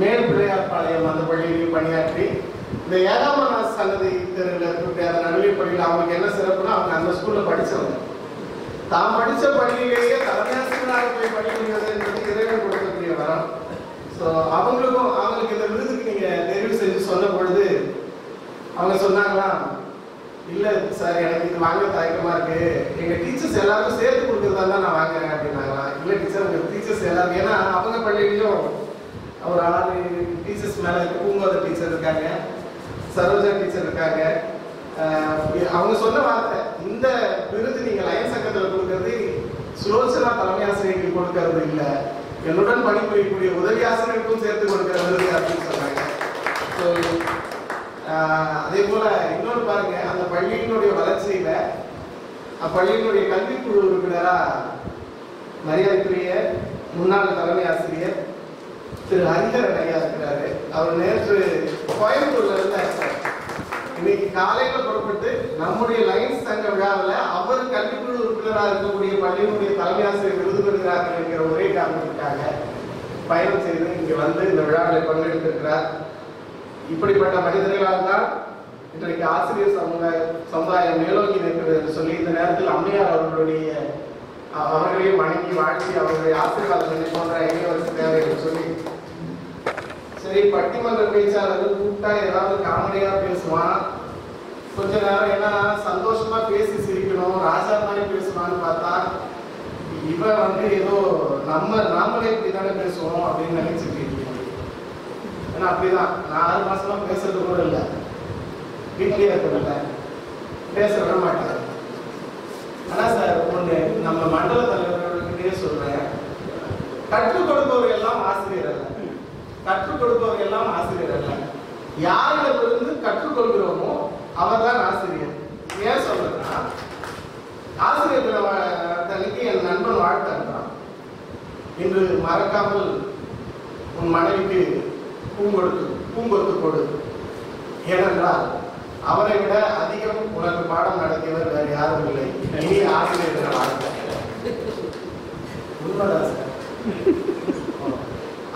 மேல் பிள்ளையார்பாளையம் அந்த பள்ளியிலையும் பணியாற்றி இந்த ஏகாமநாத சன்னதி தெருவில் இருக்கக்கூடிய அந்த நடுவில் பள்ளியில் அவங்களுக்கு என்ன சிறப்புனா அவங்க அந்த ஸ்கூல்ல படிச்சவங்க. தான் படிச்ச பள்ளியிலேயே தலைமையாசிரியராக போய் பணி என்பது இறைவன் கொடுக்கக்கூடிய வரம். ஸோ அவங்களுக்கும் அவங்களுக்கு இந்த விருது நீங்க தெரிவு செஞ்சு சொன்ன பொழுது அவங்க சொன்னாங்களா? இல்ல சார் எனக்கு இது வாங்க தயக்கமா இருக்கு. எங்க டீச்சர்ஸ் எல்லாருக்கும் சேர்த்து கொடுக்கறதா தான் நான் வாங்குறேன் அப்படின்னாங்களா? இல்ல டீச்சர் உங்க டீச்சர்ஸ் எல்லாரும் ஏன்னா அவங்க பள்ளியிலையும் ஒரு ஆறு டீச்சர்ஸ் மேல பூங்கோத டீச்சர் இருக்காங்க சரோஜா டீச்சர் இருக்காங்க. அவங்க சொன்ன வார்த்தை இந்த விருது நீங்க லயன் சங்கத்தில் கொடுக்கறது சுலோச்சனா தலைமை ஆசிரியருக்கு கொடுக்கறது இல்ல. என்னுடன் பணிபுரியக்கூடிய உதவி ஆசிரியருக்கும் சேர்த்து கொடுக்கிற விருது அப்படின்னு சொன்னாங்க. ஸோ அதே போல இன்னொரு பாருங்க அந்த பள்ளியினுடைய வளர்ச்சியில அப்பள்ளியினுடைய கல்விக்குழு உறுப்பினரா மரியாதைக்குரிய முன்னாள் தலைமை ஆசிரியர் திரு ஹரிஹரன் ஐயா இருக்கிறாரு. அவர் நேற்று கோயம்புத்தூர்ல இருந்தார் இன்னைக்கு காலையில புறப்பட்டு நம்முடைய லைன்ஸ் சங்க விழாவில் அவர் கல்விக்குழு உறுப்பினராக இருக்கக்கூடிய பள்ளியினுடைய தலைமை ஆசிரியர் விருது பெறுகிறார்கள் என்கிற ஒரே காரணத்திற்காக பயணம் செய்து இங்கே வந்து இந்த விழாவில் பங்கெடுத்திருக்கிறார். இப்படிப்பட்ட மனிதர்களால் தான் இன்றைக்கு ஆசிரியர் சமுதாய சமுதாயம் மேலோங்கி நிற்கிறது என்று சொல்லி இந்த நேரத்தில் அம்மையார் அவர்களுடைய அவர்களையும் வணங்கி வாழ்த்தி அவர்களுடைய ஆசீர்வாதங்களை போன்ற இளையவருக்கு தேவை என்று சொல்லி. சரி பட்டிமன்ற பேச்சாளர்கள் கூப்பிட்டா ஏதாவது காமெடியா பேசுவான். கொஞ்ச நேரம் ஏன்னா சந்தோஷமா பேசி சிரிக்கணும் ராஜா மாதிரி பேசுவான்னு பார்த்தா இவன் வந்து ஏதோ நம்ம நாமளே இப்படிதானே பேசுவோம் அப்படின்னு நினைச்சிட்டு ஏன்னா அப்படிதான். நான் ஆறு மாசமா பேசுறது கூட இல்லை. வீட்லயே இருக்கிறதில்ல பேச விட மாட்டேன். ஆனா சார் ஒண்ணு நம்ம மண்டல தலைவர்கள்கிட்டயே சொல்றேன். கற்றுக் கொடுப்பவர் எல்லாம் ஆசிரியர் அல்ல. கற்றுக் கொடுப்பவர் எல்லாம் ஆசிரியர் அல்ல. யாரிடமிருந்து கற்றுக்கொள்கிறோமோ அவர் தான் ஆசிரியர். ஏன் சொல்றேன்னா ஆசிரியர் தின அன்னைக்கு என் நண்பன் வாழ்த்தான் இன்று மறக்காமல் உன் மனைவிக்கு பூங்கொடுத்து பூங்கொடுத்து கொடு ஏனென்றால் அவரை விட அதிகம் உனக்கு பாடம் நடத்தியவர் வேறு யாரும் இல்லை. இனி ஆசிரியர்கள் உண்மைதான் சார்.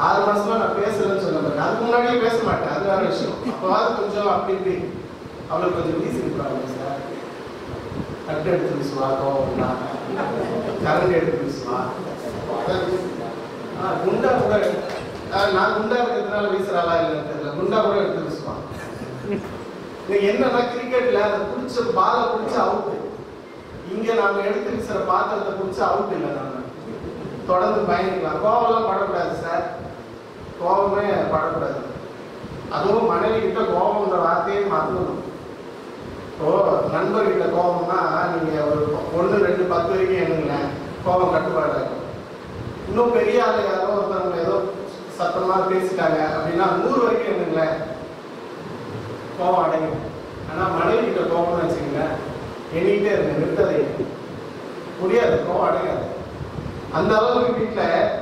ஆறு மாசமா நான் பேசுறேன்னு சொன்ன அதுக்கு முன்னாடியே பேச மாட்டேன். அது வேற விஷயம். அப்பவாது கொஞ்சம் அப்படி இப்படி. அவளுக்கு கொஞ்சம் வீசி இருப்பாங்க சார். கட்டு எடுத்து வீசுவா கோவம் கரண்ட் எடுத்து வீசுவா குண்டா கூட நான் குண்டா இருக்கிறதுனால வீசுறாளா இல்லைன்னு தெரியல. குண்டா கூட எடுத்து வீசுவான். இன்னைக்கு என்னன்னா கிரிக்கெட்ல அதை பிடிச்ச பால பிடிச்ச அவுட் இங்க நாம எடுத்து வீசுற பாத்திரத்தை பிடிச்ச அவுட் இல்லை நாம தொடர்ந்து பயணிக்கலாம் கோவம்லாம் படக்கூடாது சார். கோபமே படக்கூடாது. அதுவும் மனைவி கிட்ட கோபம்ன்ற வார்த்தையே மாற்றணும் ஓ நண்பர்கிட்ட கோபம்னா நீங்க ஒரு ஒன்று ரெண்டு பத்து வரைக்கும் எண்ணுங்களேன். கோபம் கட்டுப்பாடு இன்னும் பெரிய ஆளு யாரோ ஒருத்தவங்க ஏதோ சத்தமாக பேசிட்டாங்க. அப்படின்னா நூறு வரைக்கும் என்னங்களேன் கோவம் அடையும். ஆனால் மனைவி கிட்ட கோபம்னு வச்சுக்கோங்களேன். எண்ணிக்கிட்டே இருங்க நிறுத்ததை முடியாது கோவம் அடையாது. அந்த அளவுக்கு வீட்டில்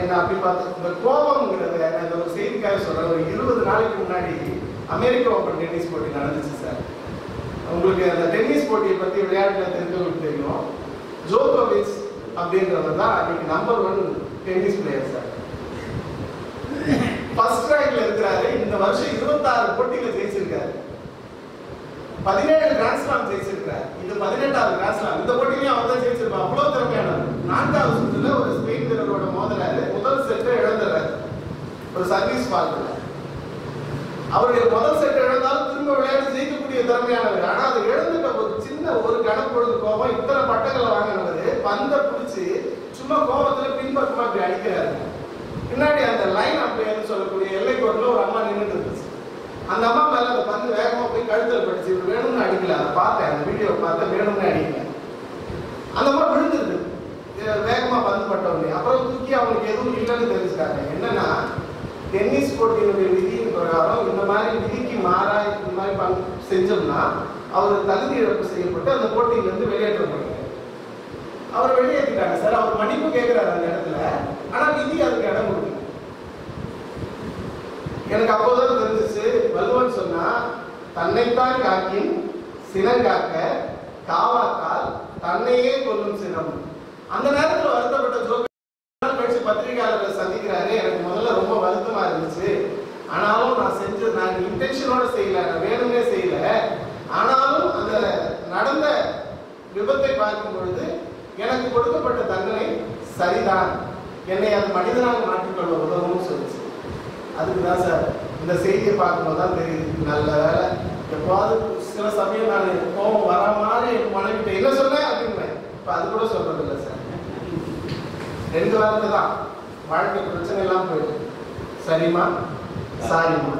என்ன அப்படி பார்த்து இந்த கோபம்ங்கிறத நான் இந்த ஒரு செய்திக்காக சொல்கிறேன் ஒரு இருபது நாளைக்கு முன்னாடி அமெரிக்க ஓப்பன் டென்னிஸ் போட்டி நடந்துச்சு சார். உங்களுக்கு அந்த டென்னிஸ் போட்டியை பற்றி விளையாட்டில் தெரிஞ்சவங்களுக்கு தெரியும். ஜோகோவிச் அப்படின்றவர் தான் இன்னைக்கு number one tennis player sir. First ரேங்க்ல இருக்கிறாரு. இந்த வருஷம் இருபத்தாறு போட்டியில ஜெயிச்சிருக்காரு. பதினேழு கிராண்ட்ஸ்லாம் ஜெயிச்சிருக்காரு இது பதினெட்டாவது கிராண்ட்ஸ்லாம் இந்த போட்டிலையும் அவர் தான் ஜெயிச்சிருப்பார். அவ்வளவு திறமையானவர். நான்காவது சுற்றுல ஒரு ஸ்பெயின் வீரரோட மோதலாரு முதல் செட்டை இழந்துறாரு. ஒரு சர்வீஸ் பார்க்கல. அவருடைய முதல் செட் இழந்தாலும் திரும்ப விளையாட்டு ஜெயிக்கக்கூடிய திறமையானவர். ஆனா அதை இழந்துட்ட ஒரு சின்ன ஒரு கணப்பொழுது கோபம் இத்தனை பட்டங்களை வாங்கினவர். பந்தை பிடிச்சி சும்மா கோபத்துல பின்பக்கமா இப்படி அடிக்கிறாரு. பின்னாடி அந்த லைன் அப்படின்னு சொல்லக்கூடிய எல்லை கோட்டில் ஒரு அம்மா நின்றுட்டு இருந்துச்சு. அந்த அம்மா மேலே அந்த பந்து வேகமாக போய் கழுத்தில் படிச்சு இவர் வேணும்னு அடிக்கல. அதை பார்த்தேன். அந்த வீடியோ பார்த்தேன். வேணும்னு அடிக்கல. அந்த அம்மா விழுந்துருது. வேகமாக பந்து பட்டவங்க அப்புறம் தூக்கி அவங்களுக்கு எதுவும் இல்லைன்னு தெரிஞ்சுட்டாங்க. என்னன்னா டென்னிஸ் போட்டியினுடைய விதியின் பிரகாரம் இந்த மாதிரி விதிக்கு மாறா இந்த மாதிரி பங்கு செஞ்சோம்னா அவர் தகுதி இழப்பு செய்யப்பட்டு அந்த போட்டியிலேருந்து வெளியேற்றப்படுறாரு அவர் வெளியேற்றிட்டாங்க. சார் அவர் மன்னிப்பு கேட்குறாரு அந்த இடத்துல. ஆனால் விதி அதுக்கு இடம் கொடுக்கல. எனக்கு அப்போதான் தெரிஞ்சிச்சு வல்லுவன் சொன்னா தன்னைத்தான் காக்கின் சினங்காக்க காவாத்தால் தன்னையே கொல்லும் சினம். அந்த நேரத்தில் வருத்தப்பட்ட ஜோபி கழிச்சு பத்திரிகையாளர்களை சந்திக்கிறாரு. எனக்கு முதல்ல ரொம்ப வருத்தமா இருந்துச்சு. ஆனாலும் நான் செஞ்சது நான் இன்டென்ஷனோட செய்யல. நான் வேணும்னே செய்யல. ஆனாலும் அந்த நடந்த விபத்தை பார்க்கும் பொழுது எனக்கு கொடுக்கப்பட்ட தண்டனை சரிதான். என்னை அது மனிதனாக மாற்றிக்கொள்ள உதவும் சொல்லிச்சு. அதுக்கு தான் சார் இந்த செய்தியை பார்க்கும்போது தான் தெரியுது நல்ல வேலை. எப்போது சில சமயம் நான் கோபம் வர மாதிரி என் மனைவிட்ட என்ன சொன்னேன் அப்படின்பேன் இப்போ அது கூட சொல்றது இல்லை சார். ரெண்டு வார்த்தை தான். வாழ்க்கை பிரச்சனை எல்லாம் போயிட்டு. சரிம்மா? சாரிம்மா.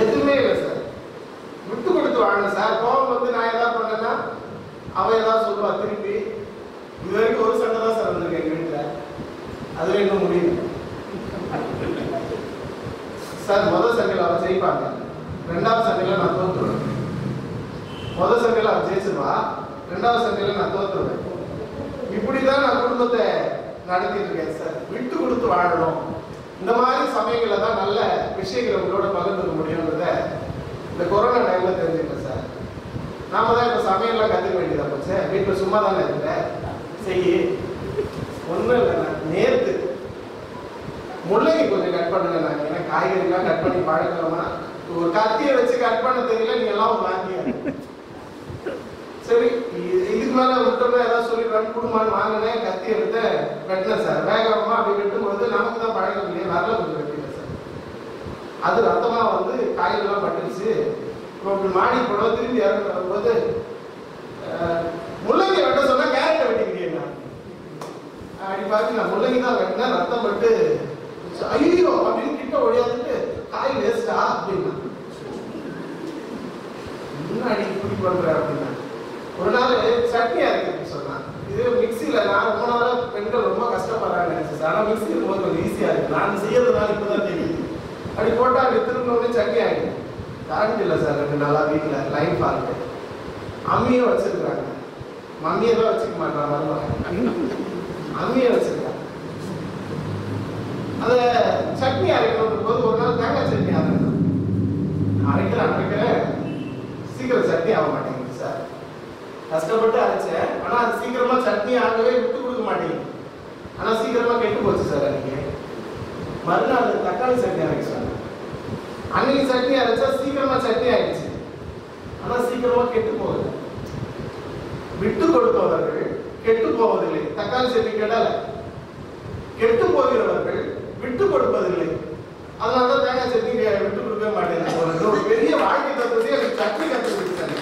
எதுவுமே இல்லை சார். விட்டு கொடுத்து வாழ சார். கோபம் வந்து நான் ஏதாவது பண்ணேன்னா அவன் ஏதாவது சொல்லுவா திருப்பி. இது வரைக்கும் ஒரு சண்டை தான் சார் வந்திருக்கேன் எங்கள் வீட்டில். அதுவே இன்னும் முடியுது சார் முதல் சண்டையில் அவன் ஜெயிப்பாங்க. ரெண்டாவது சண்டையில் நான் தோத்துருவேன். முதல் சண்டையில் அவன் ஜெயிச்சிருவா ரெண்டாவது சண்டையில் நான் தோத்துருவேன். இப்படிதான் நான் குடும்பத்தை நடத்திட்டு இருக்கேன் சார். விட்டு கொடுத்து வாழணும். இந்த மாதிரி சமயங்களில் தான் நல்ல விஷயங்களை உங்களோட பகிர்ந்துக்க முடியுன்றத இந்த கொரோனா டைம்ல தெரிஞ்சுக்கிட்டேன் சார். நாம தான் இப்ப சமையல்லாம் கத்துக்க வேண்டியதா போச்சு. வீட்டுல சும்மா தானே இருந்தேன். செய்ய ஒண்ணும் இல்லை. நேர்த்து. முள்ளங்கி கொஞ்சம் கட் பண்ணுங்க நான். ஏன்னா காய்கறிலாம் கட் பண்ணி பழக்கிறோமா? ஒரு கத்தியை வச்சு கட் பண்ண தெரியல நீங்க எல்லாம் ஒரு வாங்கியா? சரி இது- இதுக்கு மேல விட்டோம்னா ஏதாவது சொல்லி ரன் கொடுமான்னு வாங்கினேன். கத்தி எடுத்து வெட்டினேன் சார். வேகமா அப்படி வெட்டும்போது நமக்கு தான் பழக்கம் இல்லையா வரல கொஞ்சம் வெட்டினேன் சார். அது ரத்தமா வந்து காய்கறிலாம் பட்டுருச்சு. இப்போ இப்படி மாடி போட திரும்பி இறந்து வரும்போது முள்ளங்கி வெட்ட சொன்னா கேரட்டை வெட்டிக்கிறீங்க. அப்படி பார்த்து நான் முள்ளங்கி தான் வெட்டினேன் ரத்தம் பட்டு ஐயோ அப்படின்னு கிட்ட ஒழியாதுட்டு காய் வேஸ்டா அப்படின்னா. முன்னாடி இப்படி பண்ற அப்படின்னா. ஒரு நாள் சட்னி அரைக்கிறது சொன்னான் இது மிக்சியில நான் ரொம்ப பெண்கள் ரொம்ப கஷ்டப்படுறாங்க சார். ஆனா மிக்சி போது கொஞ்சம் ஈஸியா இருக்கு. நான் செய்யறதுனால இப்பதான் தெரியுது. அப்படி போட்டா அப்படி திரும்பினோடனே சட்னி ஆகிடும் கரண்ட் இல்லை சார். ரெண்டு நாளா வீட்டுல லைன் ஃபால்ட்டு அம்மியும் வச்சிருக்காங்க மம்மியை தான் வச்சுக்க மாட்டான் மருமகன். அம்மியை வச்சிருக்காங்க அத சட்னி அரைக்கணும் போது ஒரு நாள் தேங்காய் சட்னி அரைக்கணும். அரைக்கிற அரைக்கிறேன் சீக்கிரம் சட்னி ஆக மாட்டேங்குது சார். கஷ்டப்பட்டு அரைச்சேன். ஆனா அது சீக்கிரமா சட்னி ஆகவே விட்டு கொடுக்க மாட்டேங்குது. ஆனா சீக்கிரமா கெட்டு போச்சு சார் அன்னைக்கு. மறுநாள் தக்காளி சட்னி அரைக்க சொன்னேன் அன்னைக்கு சட்னி அரைச்சா சீக்கிரமா சட்னி ஆயிடுச்சு. ஆனா சீக்கிரமா கெட்டு போகுது விட்டு கொடுப்பவர்கள் கெட்டு போவதில்லை தக்காளி சட்னி கேட்டால கெட்டு போகிறவர்கள் விட்டு கொடுப்பதில்லை. அதனால தான் தேங்காய் சட்னி விட்டு கொடுக்கவே மாட்டேன் ஒரு பெரிய வாழ்க்கை தத்துவத்தை எனக்கு சட்னி கற்று கொடுத்தாங்க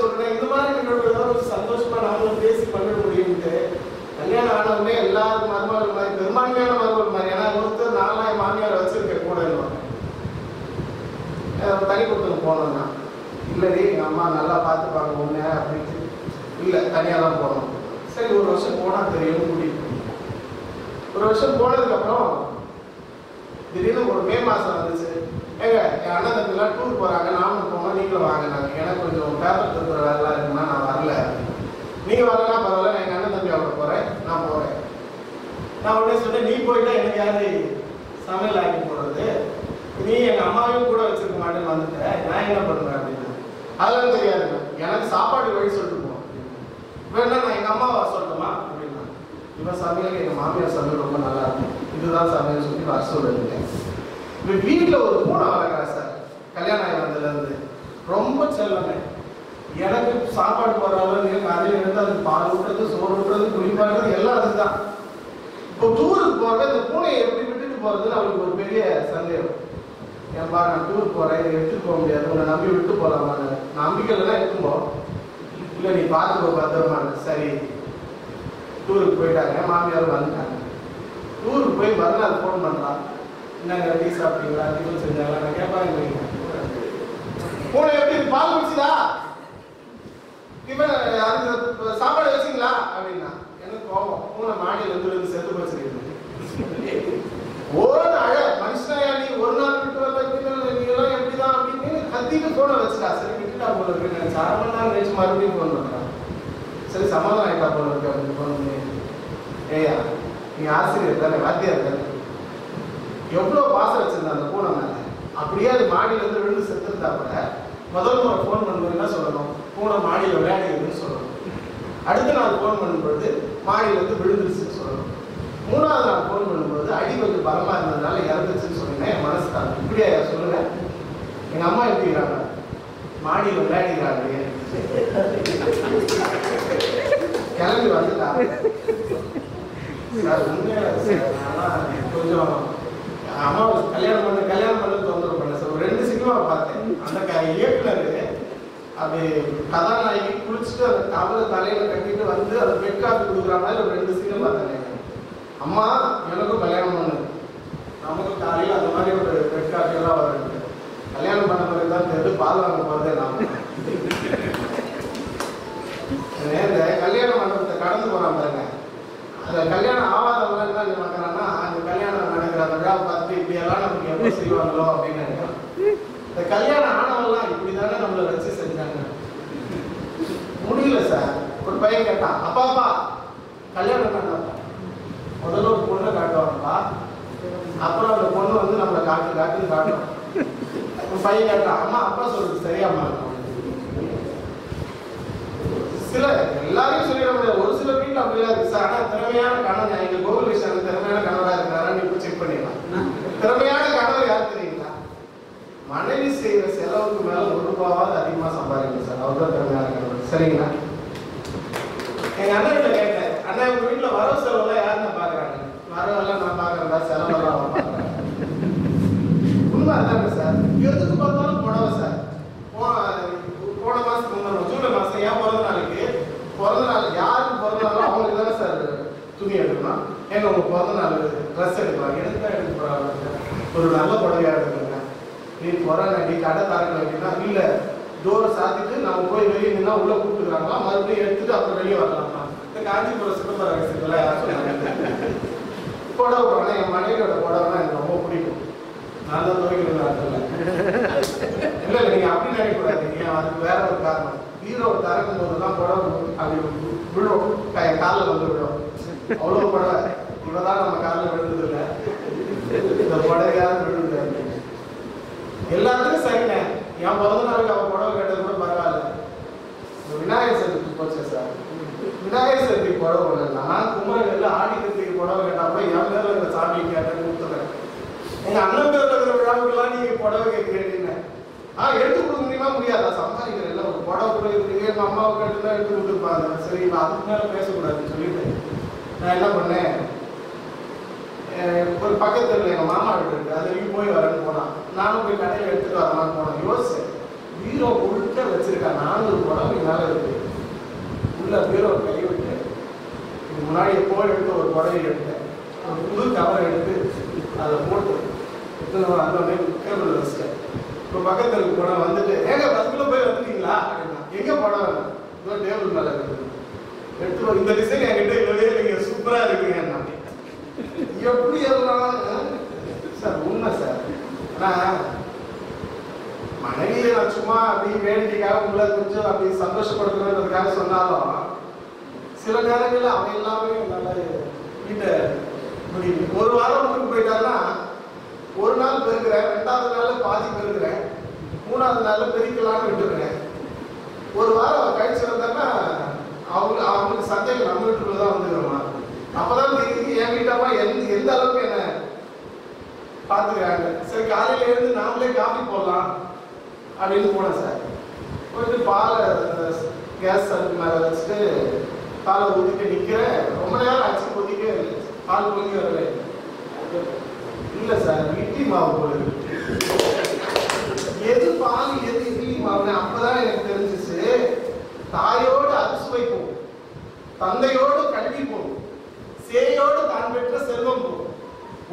சொல்றேன் இந்த மாதிரி நிகழ்வுகள் ஒரு சந்தோஷமா நாமளும் பேசி பண்ண முடியும்ட்டு கல்யாணம் ஆனவுடனே எல்லாரும் மருமகள் மாதிரி பெரும்பான்மையான மருமகள் மாதிரி ஏன்னா ஒருத்தர் நாலாயிரம் மாமியார் வச்சிருக்க கூட தனி கொடுத்து போனோம்னா இல்லடி எங்க அம்மா நல்லா இல்லை தனியாக தான் போனோம் சரி ஒரு வருஷம் போனால் தெரியும் கூட்டிட்டு ஒரு வருஷம் போனதுக்கப்புறம் திடீர்னு ஒரு மே மாசம் வந்துச்சு. ஏங்க என் அண்ணன் தம்பிலாம் டூர் போறாங்க நானும் போனோம் நீங்களும் வாங்க நாங்கள் எனக்கு கொஞ்சம் பேப்பர் திருப்புற வேலைலாம் இருக்குன்னா நான் வரல. நீங்கள் வரலாம் பரவாயில்ல எங்கள் அண்ணன் தம்பி அவங்க போறேன் நான் போறேன். நான் உடனே சொன்னேன் நீ போயிட்டா எனக்கு யாரு சமையல் ஆக்கி போடுறது? நீ எங்கள் அம்மாவையும் கூட வச்சிருக்க மாட்டேன்னு வந்துட்டேன் நான் என்ன பண்ணுவேன் அப்படின்னு? அதெல்லாம் தெரியாது எனக்கு சாப்பாடு வழி சொல்லிட்டு வேணா நான் எங்க அம்மாவை சொல்லட்டுமா? அப்படின்னா இவன் சமையல் எங்க மாமியார் சமையல் ரொம்ப நல்லா இருக்கும். இதுதான் சமையல் சொல்லி வர சொல்லிருக்கேன் இப்போ வீட்டில் ஒரு பூனை வளர்க்குறேன் சார். கல்யாணம் ஆகி வந்ததுலேருந்து ரொம்ப செல்லமே. எனக்கு சாப்பாடு போடுற அளவு நிறைய இருந்து அது பால் விட்டுறது சோறு விட்டுறது குளிப்பாடுறது எல்லாம் அதுதான். இப்போ டூருக்கு போறது இந்த பூனையை எப்படி விட்டுட்டு போறதுன்னு அவளுக்கு ஒரு பெரிய சந்தேகம். ஏன்பா நான் டூர் போறேன் இதை எடுத்துட்டு போக முடியாது. உன்னை நம்பி விட்டு போலாமான்னு நம்பிக்கையில தான் இருக்கும்போது இல்லை நீ பார்த்துக்கோ பத்திரமான சரி டூருக்கு போயிட்டாங்க. மாமியார் வந்துட்டாங்க. டூருக்கு போய் மறுநாள் ஃபோன் பண்ணுறான் என்னங்க டீ சாப்பிட்டீங்களா? டிஃபன் செஞ்சாங்களா? நான் கேட்பாங்க பூனை எப்படி பால் குடிச்சுதா? டிஃபன் அதுக்கு சாப்பாடு வச்சிங்களா? அப்படின்னா எனக்கு கோபம். பூனை மாடியில் இருந்து விழுந்து செத்து போச்சிருக்கு ஒரு அழ மனுஷனா நீ ஒரு நாள் விட்டு வரல வரல, நீ எல்லாம் எப்படிதான் அப்படின்னு கத்திட்டு போன வச்சுட்டா. சரி விட்டுட்டா போல இருக்கு. நான் சார் மணி நேரம் கழிச்சு மறுபடியும் ஃபோன் பண்ணுறேன் சரி சமாதானம் ஆகிட்டா போல இருக்கு அப்படின்னு ஃபோன் பண்ணி ஏயா நீ ஆசிரியர் தானே வாத்தியார் தானே? எவ்வளோ பாசம் வச்சிருந்த அந்த பூனை மேலே? அப்படியே அது மாடியில இருந்து விழுந்து செத்துருந்தா கூட முதல் முறை ஃபோன் பண்ணும்போது சொல்லணும்? பூனை மாடியில் விளையாடிதுன்னு சொல்லணும். அடுத்த நாள் ஃபோன் பண்ணும்பொழுது மாடியிலேருந்து விழுந்துருச்சுன்னு சொல்லணும். மூணாவது நாள் ஃபோன் பண்ணும்போது அடி கொஞ்சம் பலமாக இருந்ததுனால இறந்துச்சுன்னு சொன்னீங்கன்னா என் மனசு தான் இப்படியா சொல்லுங்கள் எங்கள் அம்மா எப்படிங்கிறாங்க மாடியில் விளையாடிக்கிறாங்க கிளம்பி வந்துட்டா சார் உண்மையில சார் நான்லாம் கொஞ்சம் அம்மாவை கல்யாணம் பண்ண கல்யாணம் பண்ண தொந்தரவு பண்ண சார் ஒரு ரெண்டு சினிமா பார்த்தேன் அந்த க- இயக்குனர் அது கதாநாயகி குளிச்சுட்டு அந்த கவலை தலையில கட்டிட்டு வந்து அது பெட் காப்பி கொடுக்குற மாதிரி ஒரு ரெண்டு சினிமா பார்த்தேன் அம்மா எனக்கும் கல்யாணம் பண்ணு நமக்கு காலையில் அந்த மாதிரி ஒரு பெட் காப்பி எல்லாம் வருது கல்யாணம் பண்ண பிறகு தான் தெரிஞ்சு பால் வாங்க போகிறதே நான் இந்த கல்யாண மண்டபத்தை கடந்து போகிறான் பாருங்க. அந்த கல்யாணம் ஆகாதவங்க என்ன நினைக்கிறான்னா அந்த கல்யாணம் நடக்கிற அந்த விழா பார்த்து இப்படி எல்லாம் நமக்கு எப்படி செய்வாங்களோ அப்படின்னு நினைக்கிறோம் இந்த கல்யாணம் ஆனவங்கலாம் இப்படி தானே நம்மளை வச்சு செஞ்சாங்க. முடியல சார். ஒரு பையன் கேட்டான் அப்பா அப்பா கல்யாணம் பண்ணப்பா. முதல்ல ஒரு பொண்ணை காட்டுவாங்கப்பா. அப்புறம் அந்த பொண்ணு வந்து நம்மளை காட்டு காட்டுன்னு காட்டும். பையன் கேட்டான் அம்மா அப்பா சொல்றது சரியாம்மா. சில எல்லாரையும் சொல்லிட முடியாது. ஒரு சில வீட்டுல அப்படிலாம் இருக்கு. சார் ஆனா திறமையான கணவன் எங்க கோகுல் கிருஷ்ணன் திறமையான கணவரா இருக்கிறாரா? நீ செக் பண்ணிடலாம். திறமையான கணவர் யார் தெரியுங்களா? மனைவி செய்யற செலவுக்கு மேல ஒரு ரூபாவது அதிகமா சம்பாதிக்கணும் சார். அவர் தான் திறமையான கணவர். சரிங்களா? எங்க அண்ணன் கிட்ட கேட்டேன். அண்ணா உங்க வீட்டுல வரவு செலவுலாம் யாருன்னு பாக்குறாங்க? வரவெல்லாம் நான் பாக்குறேன்டா செலவெல்லாம் பாக்குறேன். உண்மை அதாங்க சார்? எதுக்கு பார்த்தாலும் புடவை சார். போன போன மாசத்துக்கு முன்னாடி ஜூலை மாசம் ஏன் பிறந்த நாளைக்கு பிறந்த நாள் யாருக்கு பிறந்த நாளோ அவங்களுக்கு தானே சார் துணி எடுக்கணும் ஏங்க உங்க பிறந்த நாள் ட்ரெஸ் எடுக்கலாம் எனக்கு தான் எடுக்க போறாங்க? ஒரு நல்ல புடவையா எடுக்கணுங்க நீ போறாங்க நீ கடை தரங்க அப்படின்னா இல்ல டோரை சாத்திட்டு நம்ம போய் வெளியே நின்னா உள்ள கூப்பிட்டுக்கிறாங்களா? மறுபடியும் எடுத்துட்டு அப்புறம் வெளியே வரலாமா? இந்த காஞ்சிபுரம் சிதம்பரம் ரகசியத்துல புடவை போடுறேன் என் மனைவியோட புடவைனா எனக்கு ரொம்ப பிடிக்கும். நான் தான் துவைக்கிறது அர்த்தம் இல்லை நீங்க அப்படி நினைக்கக்கூடாது. நீங்க அதுக்கு வேற ஒரு காரணம். ஹீரோ தரக்கும் போது தான் புடவை அப்படி விழும் கை- கால்ல வந்து விழும் அவ்வளவு புடவை. இவ்வளவுதான் நம்ம காலில் விழுந்தது இல்ல இந்த புடவையாவது விழுந்து எல்லாத்துக்கும் சரிங்க என் பிறந்த நாளுக்கு அவன் புடவை கேட்டது கூட பரவாயில்ல. விநாயகர் சதுர்த்தி போச்சு சார். விநாயகர் சதுர்த்தி புடவை ஒண்ணு நான் குமரகல்ல ஆடி கத்திரிக்கு புடவை கேட்டா கூட என் மேல இந்த சாமி கேட்டேன்னு கொடுத்துறேன். எங்க அண்ணன் பேர் இருக்கிற விழாவுக்கெல்லாம் நீங்க புடவை கேட்கிறீங்க. ஆ எடுத்து கொடுக்க முடியுமா? முடியாதா? சம்பாதிக்கிறேன் ஒரு புடவை கொடுக்குறீங்க எங்க அம்மாவுக்கு கேட்டுதான் எடுத்து கொடுத்துருப்பாங்க. சரி நான் அதுக்கு மேலே பேசக்கூடாதுன்னு சொல்லிட்டு நான் என்ன பண்ணேன்? அஹ் ஒரு பக்கத்துல எங்கள் மாமா வீடு இருக்கு. அது போய் வரேன்னு போனான். நானும் போய் கடையில் எடுத்துட்டு வரலாம்னு போனேன். யோசிச்சேன் பீரோ உள்கிட்ட வச்சிருக்கேன் நானூறு புடவை மேல இருக்கு. உள்ள பீரோ கை விட்டு இதுக்கு முன்னாடி எப்போ எடுத்து ஒரு புடவை எடுத்தேன். ஒரு புது கவர் எடுத்து அதை போட்டு எடுத்து அந்த உடனே டேபிள் இப்போ பக்கத்தில் இருக்கு வந்துட்டு ஏங்க பஸ்ஸில் போய் வந்துட்டீங்களா? அப்படின்னா எங்க படம் டேபிள் மேல இருக்குது. எடுத்து இந்த டிசைன் என்கிட்ட இல்லவே இல்லைங்க. சூப்பரா இருக்குங்க எப்படி எல்லாம் சார் உண்மை சார். ஆனா மனைவியை நான் சும்மா அப்படி வேடிக்கைக்காக உங்களை கொஞ்சம் அப்படி சந்தோஷப்படுத்தணுன்றதுக்காக சொன்னாலும் சில நேரங்களில் அவன் எல்லாமே நல்லா வீட்டை முடியும் ஒரு வாரம் மட்டும் போயிட்டாருன்னா ஒரு நாள் பெருக்கிறேன் ரெண்டாவது நாள் பாதி பெருக்கிறேன் மூணாவது நாள் பெருக்கலான்னு விட்டுருக்கிறேன் ஒரு வாரம் கழிச்சு வந்தாங்கன்னா அவங்க அவங்களுக்கு சந்தேகம் நம்ம வீட்டுக்குள்ள தான் வந்துக்கிறோமா அப்பதான் தெரியுது என் வீட்டம்மா எந்த எந்த அளவுக்கு என்ன பார்த்துக்கிறாங்க சரி காலையில இருந்து நாமளே காஃபி போடலாம் அப்படின்னு போனேன் சார். போயிட்டு பாலை கேஸ் அடுப்பு மேலே வச்சுட்டு பாலை ஊற்றிட்டு நிற்கிறேன் ரொம்ப நேரம் ஆச்சு கொதிக்க பால் கொதிக்க வரவே இல்லை சார் இட்லி மாவு போல எது பால் எது இட்லி மாவுன்னு அப்பதான் எனக்கு தெரிஞ்சிச்சு. தாயோடு அறுசுவை போகும். தந்தையோடு கல்வி போகும். சேயோடு தான் பெற்ற செல்வம் போகும்.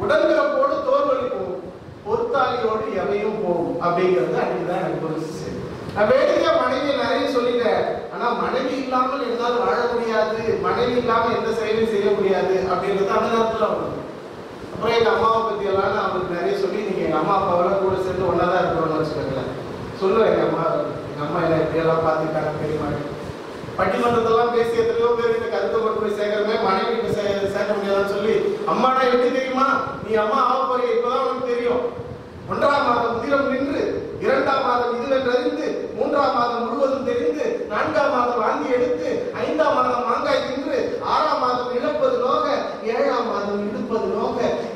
உடன்பிறப்போடு தோல்வழி போகும். பொறுத்தாளியோடு எவையும் போகும். அப்படிங்கிறது அன்னைக்குதான் எனக்கு புரிஞ்சிச்சு. நான் வேடிக்கை மனைவி நிறைய சொல்லிட்டேன். ஆனா மனைவி இல்லாமல் என்னால் வாழ முடியாது. மனைவி இல்லாமல் எந்த செயலையும் செய்ய முடியாது அப்படின்றது அந்த நேரத்தில் அவங்களுக்கு அப்புறம் எங்கள் அம்மாவை பத்தி எல்லாம் நான் அவருக்கு நிறைய சொல்லி நீங்க எங்கள் அம்மா அப்பாவெல்லாம் கூட சேர்ந்து ஒன்றா தான் இருக்கணும்னு வச்சுக்கோங்களேன். சொல்லுவேன் எங்கள் அம்மா எங்கள் அம்மா என்ன இப்படியெல்லாம் பார்த்துக்கிட்டாங்க பெரியமா பட்டிமன்றத்தெல்லாம் பேசி எத்தனையோ பேர் இந்த கருத்தை கொண்டு போய் சேர்க்கறமே மனைவி சே- சேர்க்க முடியாதுன்னு சொல்லி அம்மாடா எப்படி தெரியுமா? நீ அம்மா ஆக போறிய? இப்பதான் உனக்கு தெரியும். ஒன்றாம் மாதம் உதிரம் நின்று இரண்டாம் மாதம் இதுவென்றறிந்து மூன்றாம் மாதம் முழுவதும் தெரிந்து நான்காம் மாதம் வாங்கி எடுத்து ஐந்தாம் மாதம் மாங்காய் தின்று ஆறாம் மாதம் இழப்பது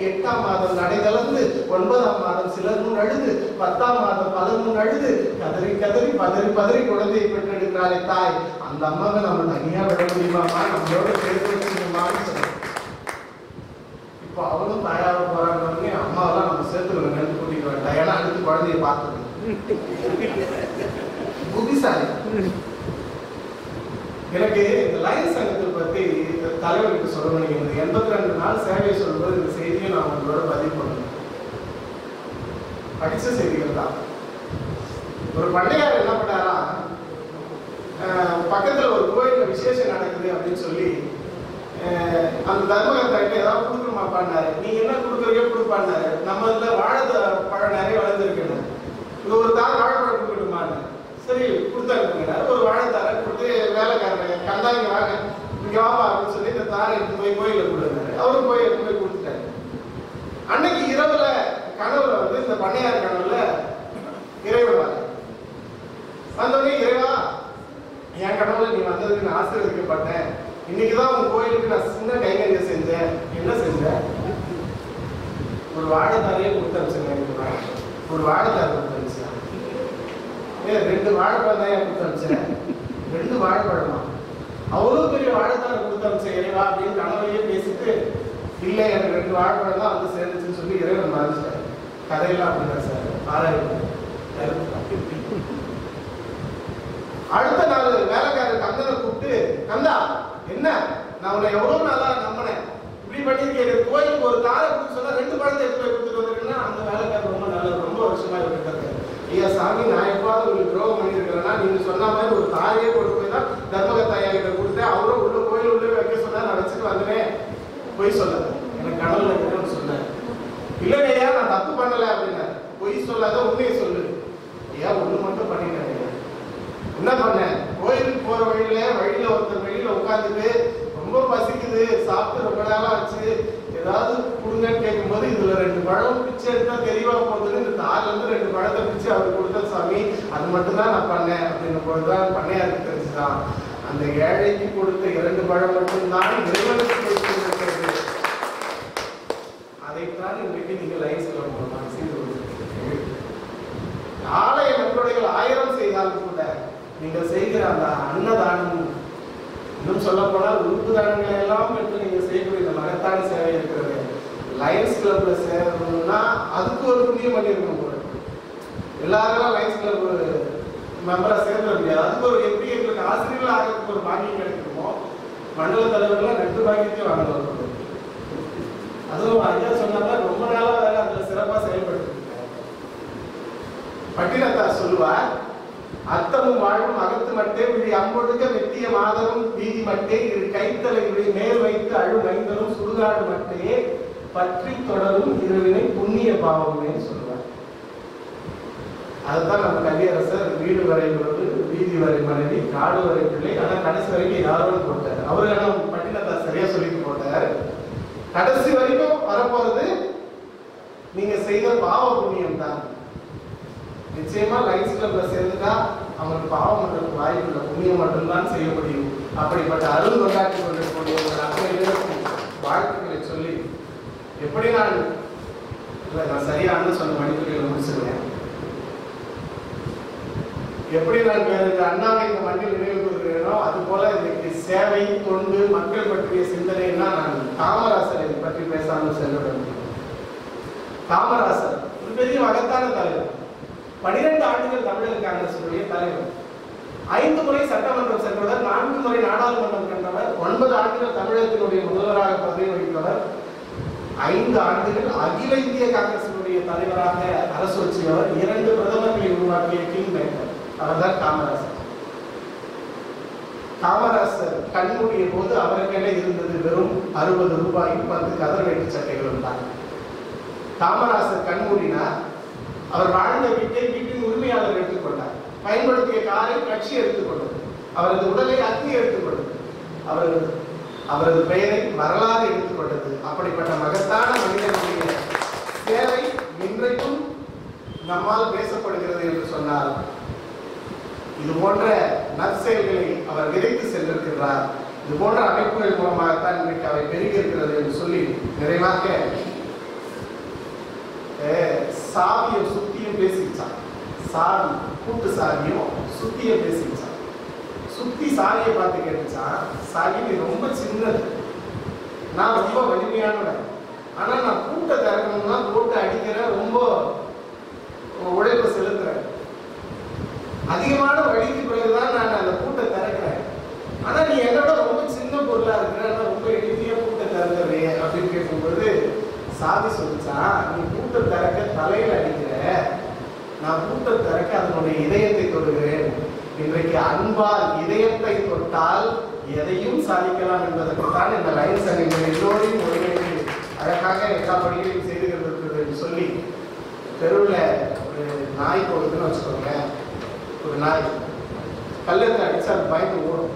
எட்டாம் மாதம் நடைதளர்ந்து ஒன்பதாம் மாதம் சிலர் முன் அழுது பத்தாம் மாதம் பலர் முன் அழுது கதறி கதறி பதறி பதறி குழந்தையை பெற்றெடுக்கிறாளே தாய். அந்த அம்மாவை நம்ம தனியா விட முடியுமாமா நம்மளோட சேர்த்து வச்சுக்கணுமான்னு சொன்னேன் இப்போ அவளும் தாயாக போறாங்க அம்மாவெல்லாம் நம்ம சேர்த்துக்கணும் நினைத்து கூட்டிட்டு வேண்டாம் ஏன்னா அடுத்து குழந்தைய பார்த்துக்கணும் புத்திசாலி. எனக்கு இந்த லைன் சங்கத்தை பத்தி தலைவருக்கு சொல்லணும் நீங்க எண்பத்தி ரெண்டு நாள் சேவையை சொல்லும்போது இந்த செய்தியை நான் உங்களோட பதிவு பண்ணணும். படிச்ச செய்திகள் தான். ஒரு பண்டையார் என்ன பண்ணாரா பக்கத்தில் பக்கத்துல ஒரு கோயிலில் விசேஷம் நடக்குது அப்படின்னு சொல்லி அஹ், அந்த தர்மகர்த்தாட்ட ஏதாவது கொடுக்கணுமாப்பான்னாரு நீங்க என்ன கொடுக்குறீங்க கொடுப்பான்னாரு நம்ம இதில் வாழை பழம் நிறைய வளர்ந்துருக்குன்னு. இங்க ஒரு தார் வாழைப்பழம் கொடுக்கணுமான்னு. சரி கொடுத்தாருங்கிறார் ஒரு வாழைத்தாரை கொடுத்து வேலைக்காரங்க கந்தாங்க வாங்க. இங்க அப்படின்னு சொல்லி இந்த தாரை எடுத்து போய் கோயில கொடுத்தாரு அவரும் போய் எடுத்து போய் கொடுத்துட்டாரு. அன்னைக்கு இரவுல கனவுல வந்து இந்த பண்ணையார் கனவுல இறைவன் வர வந்தோடனே இறைவா என் கனவுல நீ வந்ததுக்கு நான் ஆசீர்வதிக்கப்பட்டேன். இன்னைக்குதான் உன் கோயிலுக்கு நான் சின்ன கைங்கரியம் செஞ்சேன். என்ன செஞ்சேன் ஒரு வாழைத்தாரையே கொடுத்து அனுப்பிச்சுங்க ஒரு வாழைத்தார் கொடுத்து அனுப்பிச்சேன் ஏ ரெண்டு வாழைப்பழம் தான் கொடுத்து அனுப்பிச்சேன் ரெண்டு வாழைப்பழமா? அவ்வளோ பெரிய வாழைத்தாரை கொடுத்தாரு அனுப்பிச்சேன் இறைவா அப்படின்னு கனவுலயே பேசிட்டு இல்லை எனக்கு ரெண்டு வாழைப்பழம் தான் வந்து சேர்ந்துச்சுன்னு சொல்லி இறைவன் மறைச்சிட்டார் கதையெல்லாம் அப்படிதான் சார். ஆராய்ச்சி அடுத்த நாள் வேலைக்காரர் கந்தனை கூப்பிட்டு கந்தா என்ன? நான் உன்னை எவ்வளவு நாளா நம்பினேன். இப்படி பண்ணியிருக்கேன் கோயிலுக்கு ஒரு தாரை கொடுத்து சொன்னா ரெண்டு பழத்தை எடுத்து போய் கொடுத்துட்டு வந்திருக்குன்னா அந்த வேலைக்காரர் ரொம்ப நல்லது ரொம்ப வருஷமா இருக்காரு ஐயா சாமி நான் எப்பாவது உங்களுக்கு துரோகம் பண்ணியிருக்கிறேன்னா நீங்க சொன்ன மாதிரி ஒரு தாயே கொண்டு போய் தான் தர்மக கிட்ட கொடுத்தேன். அவரும் உள்ள கோயில் உள்ள வைக்க சொன்னா நான் வச்சுட்டு வந்துனேன் பொய் சொல்லாத. எனக்கு கடவுள் இருக்குன்னு சொன்னேன் இல்லைங்க நான் தப்பு பண்ணல அப்படின்னா பொய் சொல்லாத உண்மையை சொல்லு. ஐயா ஒண்ணு மட்டும் பண்ணிட்டேன் என்ன பண்ணேன் கோயிலுக்கு போற வழியில வழியில ஒருத்தர் வெளியில உட்காந்துட்டு ரொம்ப பசிக்குது சாப்பிட்டு ரொம்ப நேரம் ஆச்சு ஏதாவது கொடுங்கன்னு கேட்கும்போது இதுல ரெண்டு பழம் பிச்சை எடுத்தா தெரியவா போகுதுன்னு இந்த தார்ல இருந்து ரெண்டு பழத்தை பிச்சு அவர் கொடுத்த சாமி மட்டும்தான் நான் பண்ணேன் அப்படின்னு போதுதான் பண்ணையாருக்கு தெரிஞ்சுதான். அந்த ஏழைக்கு கொடுத்த இரண்டு பழம் மட்டும்தான் இறைவனுக்கு கொடுத்திருக்கிறது. அதைத்தான் இன்றைக்கு நீங்கள் லைன்ஸ் சொல்லணும் செய்து நாளைய ஆலய நன்கொடைகள் ஆயிரம் செய்தாலும் கூட நீங்கள் செய்கிற அந்த அன்னதானம் இன்னும் சொல்ல போனால் உறுப்பு தானங்களை எல்லாம் பெற்று நீங்க செய்யக்கூடிய இந்த மகத்தான சேவை இருக்கிறது. லயன்ஸ் கிளப்ல சேரணும்னா அதுக்கு ஒரு புண்ணியம் பண்ணியிருக்கணும் எல்லாரும் லயன்ஸ் கிளப் மெம்பரா சேர்ந்துட முடியாது அதுக்கு ஒரு எப்படி எங்களுக்கு ஆசிரியர்கள் ஆகிறதுக்கு ஒரு பாக்கியம் கிடைக்குமோ மண்டல தலைவர்களாக ரெண்டு பாக்கியத்தையும் வாங்கணும் அதுவும் ஐயா சொன்ன ரொம்ப நாளாக வேலை அதில் சிறப்பாக செயல்பட்டு பட்டினத்தார் சொல்லுவார் அத்தமும் வாழும் அகத்து மட்டே விழி அம்பொடுக்க வெட்டிய மாதரும் வீதி மட்டே இரு கைத்தலை விழி மேல் வைத்து அழு மைந்தரும் சுடுகாடு மட்டையே பற்றி தொடரும் இருவினை புண்ணிய பாவமே சொல்லுவார். அதுதான் நம்ம கவியரசர் வீடு வரை உறவு வீதி வரை மனைவி காடு வரை பிள்ளை ஆனால் கடைசி வரைக்கும் யாரும் போட்டார். அவரு ஆனால் பட்டினத்தை சரியா சொல்லிட்டு போட்டார். கடைசி வரைக்கும் வரப்போறது நீங்க செய்த பாவ புண்ணியம் தான் நிச்சயமா லைன்ஸ் கிளப்ல சேர்ந்துட்டா அவங்களுக்கு பாவம் பண்றதுக்கு வாய்ப்பு இல்லை. புண்ணியம் மட்டும்தான் செய்ய முடியும். அப்படிப்பட்ட அருள் கொண்டாட்டி கொண்டிருக்கக்கூடிய ஒரு அத்தனை வாழ்த்துக்களை சொல்லி எப்படி நான் இல்லை நான் சரியா சொன்ன மணித்துறையில முடிச்சிருவேன். எப்படி நான் வேறு அண்ணாவை இந்த மண்ணில் நினைவு கூறுகிறேனோ அது போல இன்னைக்கு சேவை தொண்டு மக்கள் பற்றிய சிந்தனைன்னா நான் காமராசரை பற்றி பேசாமல் செல்ல காமராசர் ஒரு பெரிய மகத்தான தலைவர். பனிரெண்டு ஆண்டுகள் தமிழக காங்கிரசுடைய தலைவர். ஐந்து முறை சட்டமன்றம் சென்றவர் நான்கு முறை நாடாளுமன்றம் சென்றவர் ஒன்பது ஆண்டுகள் தமிழகத்தினுடைய முதல்வராக பதவி வகித்தவர். ஐந்து ஆண்டுகள் அகில இந்திய காங்கிரசினுடைய தலைவராக அரசு வச்சியவர் இரண்டு பிரதமர்களை உருவாக்கிய கிங் மேக்கர் அவர்தான் காமராசர். காமராசர் கண்மூடிய போது அவருக்கென இருந்தது வெறும் அறுபது ரூபாயும் பத்து கதர் வேட்டு சட்டைகளும் தான். காமராசர் கண்மூடினார் அவர் வாழ்ந்த வீட்டை வீட்டின் உரிமையாளர் எடுத்துக்கொண்டார் பயன்படுத்திய காரை கட்சி எடுத்துக்கொண்டது அவரது உடலை அத்தி எடுத்துக்கொண்டது அவரது அவரது பெயரை வரலாறு எடுத்துக்கொண்டது அப்படிப்பட்ட மகத்தான மனிதனுடைய சேவை இன்றைக்கும் நம்மால் பேசப்படுகிறது என்று சொன்னார் இது போன்ற நற்செயல்களை அவர் விதைத்து சென்றிருக்கிறார் இது போன்ற அமைப்புகள் மூலமாகத்தான் இன்றைக்கு அவை பெருகி இருக்கிறது என்று சொல்லி நிறைவாக அஹ், சாவியும் சுத்தியும் பேசிச்சான். சாவி கூட்டு சாவியும் சுத்தியும் பேசிச்சான். சுத்தி சாவியை பார்த்து கேட்டுச்சான் சாவி நீ ரொம்ப சின்னது. நான் ரொம்ப வலிமையானவன். ஆனால் நான் கூட்ட திறக்கணும்னா கூட்டை அடிக்கிறேன் ரொம்ப உழைப்பு செலுத்துறேன். அதிகமான வழிக்கு பிறகுதான் நான் அந்த பூட்டை திறக்கிறேன். ஆனா நீ என்னோட ரொம்ப சின்ன பொருளா இருக்கிற ரொம்ப எளிமையா பூட்டை திறந்துடுறிய அப்படின்னு கேட்கும்போது சாதி சொல்லிச்சா நீ பூட்டை திறக்க தலையில அடிக்கிற. நான் பூட்டை திறக்க அதனுடைய இதயத்தை தொடுகிறேன். இன்றைக்கு அன்பால் இதயத்தை தொட்டால் எதையும் சாதிக்கலாம் என்பதற்குத்தான் இந்த லைன்ஸ் சங்கங்கள் எல்லோரையும் ஒருங்கிணைந்து அழகாக எல்லா பணிகளையும் செய்து கொண்டிருக்கிறது என்று சொல்லி தெருவில் ஒரு நாய் போகுதுன்னு வச்சுக்கோங்க ஒரு நாய். கல்லெடுத்து அடிச்சு அது பயந்து ஓடும்.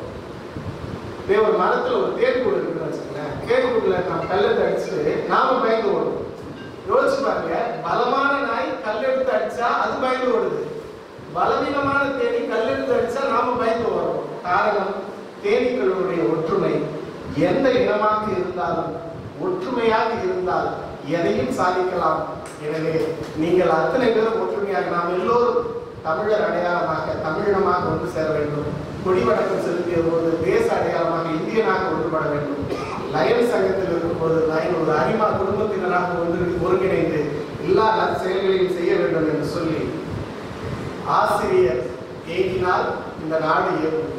இதே ஒரு மரத்துல ஒரு தேன் கூடு இருக்குன்னு வச்சுக்கோங்களேன். தேன் கூடுல நம்ம கல்லெடுத்து அடிச்சுட்டு நாம பயந்து ஓடும். யோசிச்சு பாருங்க பலமான நாய் கல்லெடுத்து அடிச்சா அது பயந்து ஓடுது. பலவீனமான தேனி கல்லெடுத்து அடிச்சா நாம பயந்து ஓடுறோம். காரணம் தேனீக்களுடைய ஒற்றுமை. எந்த இனமாக இருந்தாலும் ஒற்றுமையாக இருந்தால் எதையும் சாதிக்கலாம். எனவே நீங்கள் அத்தனை பேரும் ஒற்றுமையாக நாம் எல்லோரும் தமிழர் அடையாளமாக தமிழினமாக ஒன்று சேர வேண்டும். கொடிவடக்கம் செலுத்திய போது தேச அடையாளமாக இந்தியனாக ஒன்றுபட வேண்டும். லயன் சங்கத்தில் இருக்கும்போது லயன் ஒரு அரிமா குடும்பத்தினராக ஒன்று ஒருங்கிணைந்து எல்லா செயல்களையும் செய்ய வேண்டும் என்று சொல்லி ஆசிரியர் ஏங்கினால் இந்த நாடு இயங்கும்.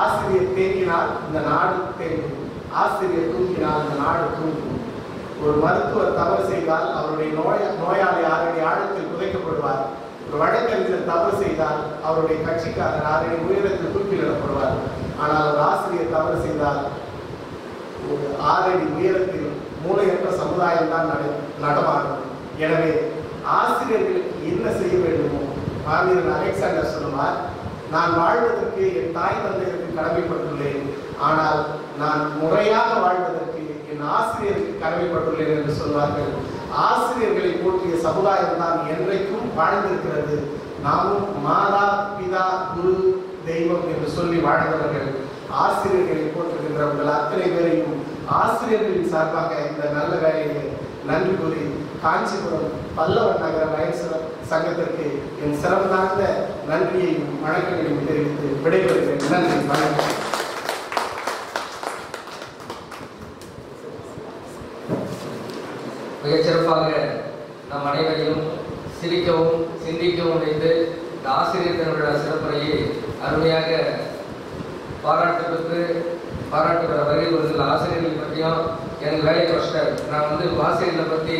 ஆசிரியர் தேங்கினால் இந்த நாடு தேங்கும். ஆசிரியர் தூங்கினால் இந்த நாடு தூங்கும். ஒரு மருத்துவர் தவறு செய்தால் அவருடைய நோய நோயாளி ஆறடி ஆழத்தில் புதைக்கப்படுவார். வழக்கறிஞர் தவறு செய்தால் அவருடைய கட்சிக்காரர் ஆறடி உயரத்தில் தூக்கிலிடப்படுவார். ஆனால் ஒரு ஆசிரியர் தவறு செய்தால் ஒரு ஆறடி உயரத்தில் மூளையற்ற சமுதாயம் தான் நட நடமாடும். எனவே ஆசிரியர்களுக்கு என்ன செய்ய வேண்டுமோ மாவீரன் அலெக்சாண்டர் சொல்லுவார் நான் வாழ்வதற்கு என் தாய் தந்தையருக்கு கடமைப்பட்டுள்ளேன். ஆனால் நான் முறையாக வாழ்வதற்கு என் ஆசிரியருக்கு கடமைப்பட்டுள்ளேன் என்று சொல்வார்கள் ஆசிரியர்களை போற்றிய சமுதாயம் தான் என்றைக்கும் வாழ்ந்திருக்கிறது. நாமும் மாதா பிதா குரு தெய்வம் என்று சொல்லி வாழ்ந்தவர்கள் ஆசிரியர்களை போற்றுகின்ற உங்கள் அத்தனை பேரையும் ஆசிரியர்களின் சார்பாக இந்த நல்ல வேலையை நன்றி கூறி காஞ்சிபுரம் பல்லவன் நகர வயசு சங்கத்திற்கு என் சிறந்தார்ந்த நன்றியையும் வணக்கங்களையும் தெரிவித்து விடைபெறுகிறேன். நன்றி வணக்கம். மிகச்சிறப்பாக நம் அனைவரையும் சிரிக்கவும் சிந்திக்கவும் வைத்து இந்த ஆசிரியர் தினவிழா சிறப்புரையை அருமையாக பாராட்டு பெற்று பாராட்டு பெற வருகை ஆசிரியர்களை ஆசிரியர்கள் பற்றியும் எனக்கு வேலையை கஷ்டம். நான் வந்து ஆசிரியர்களை பற்றி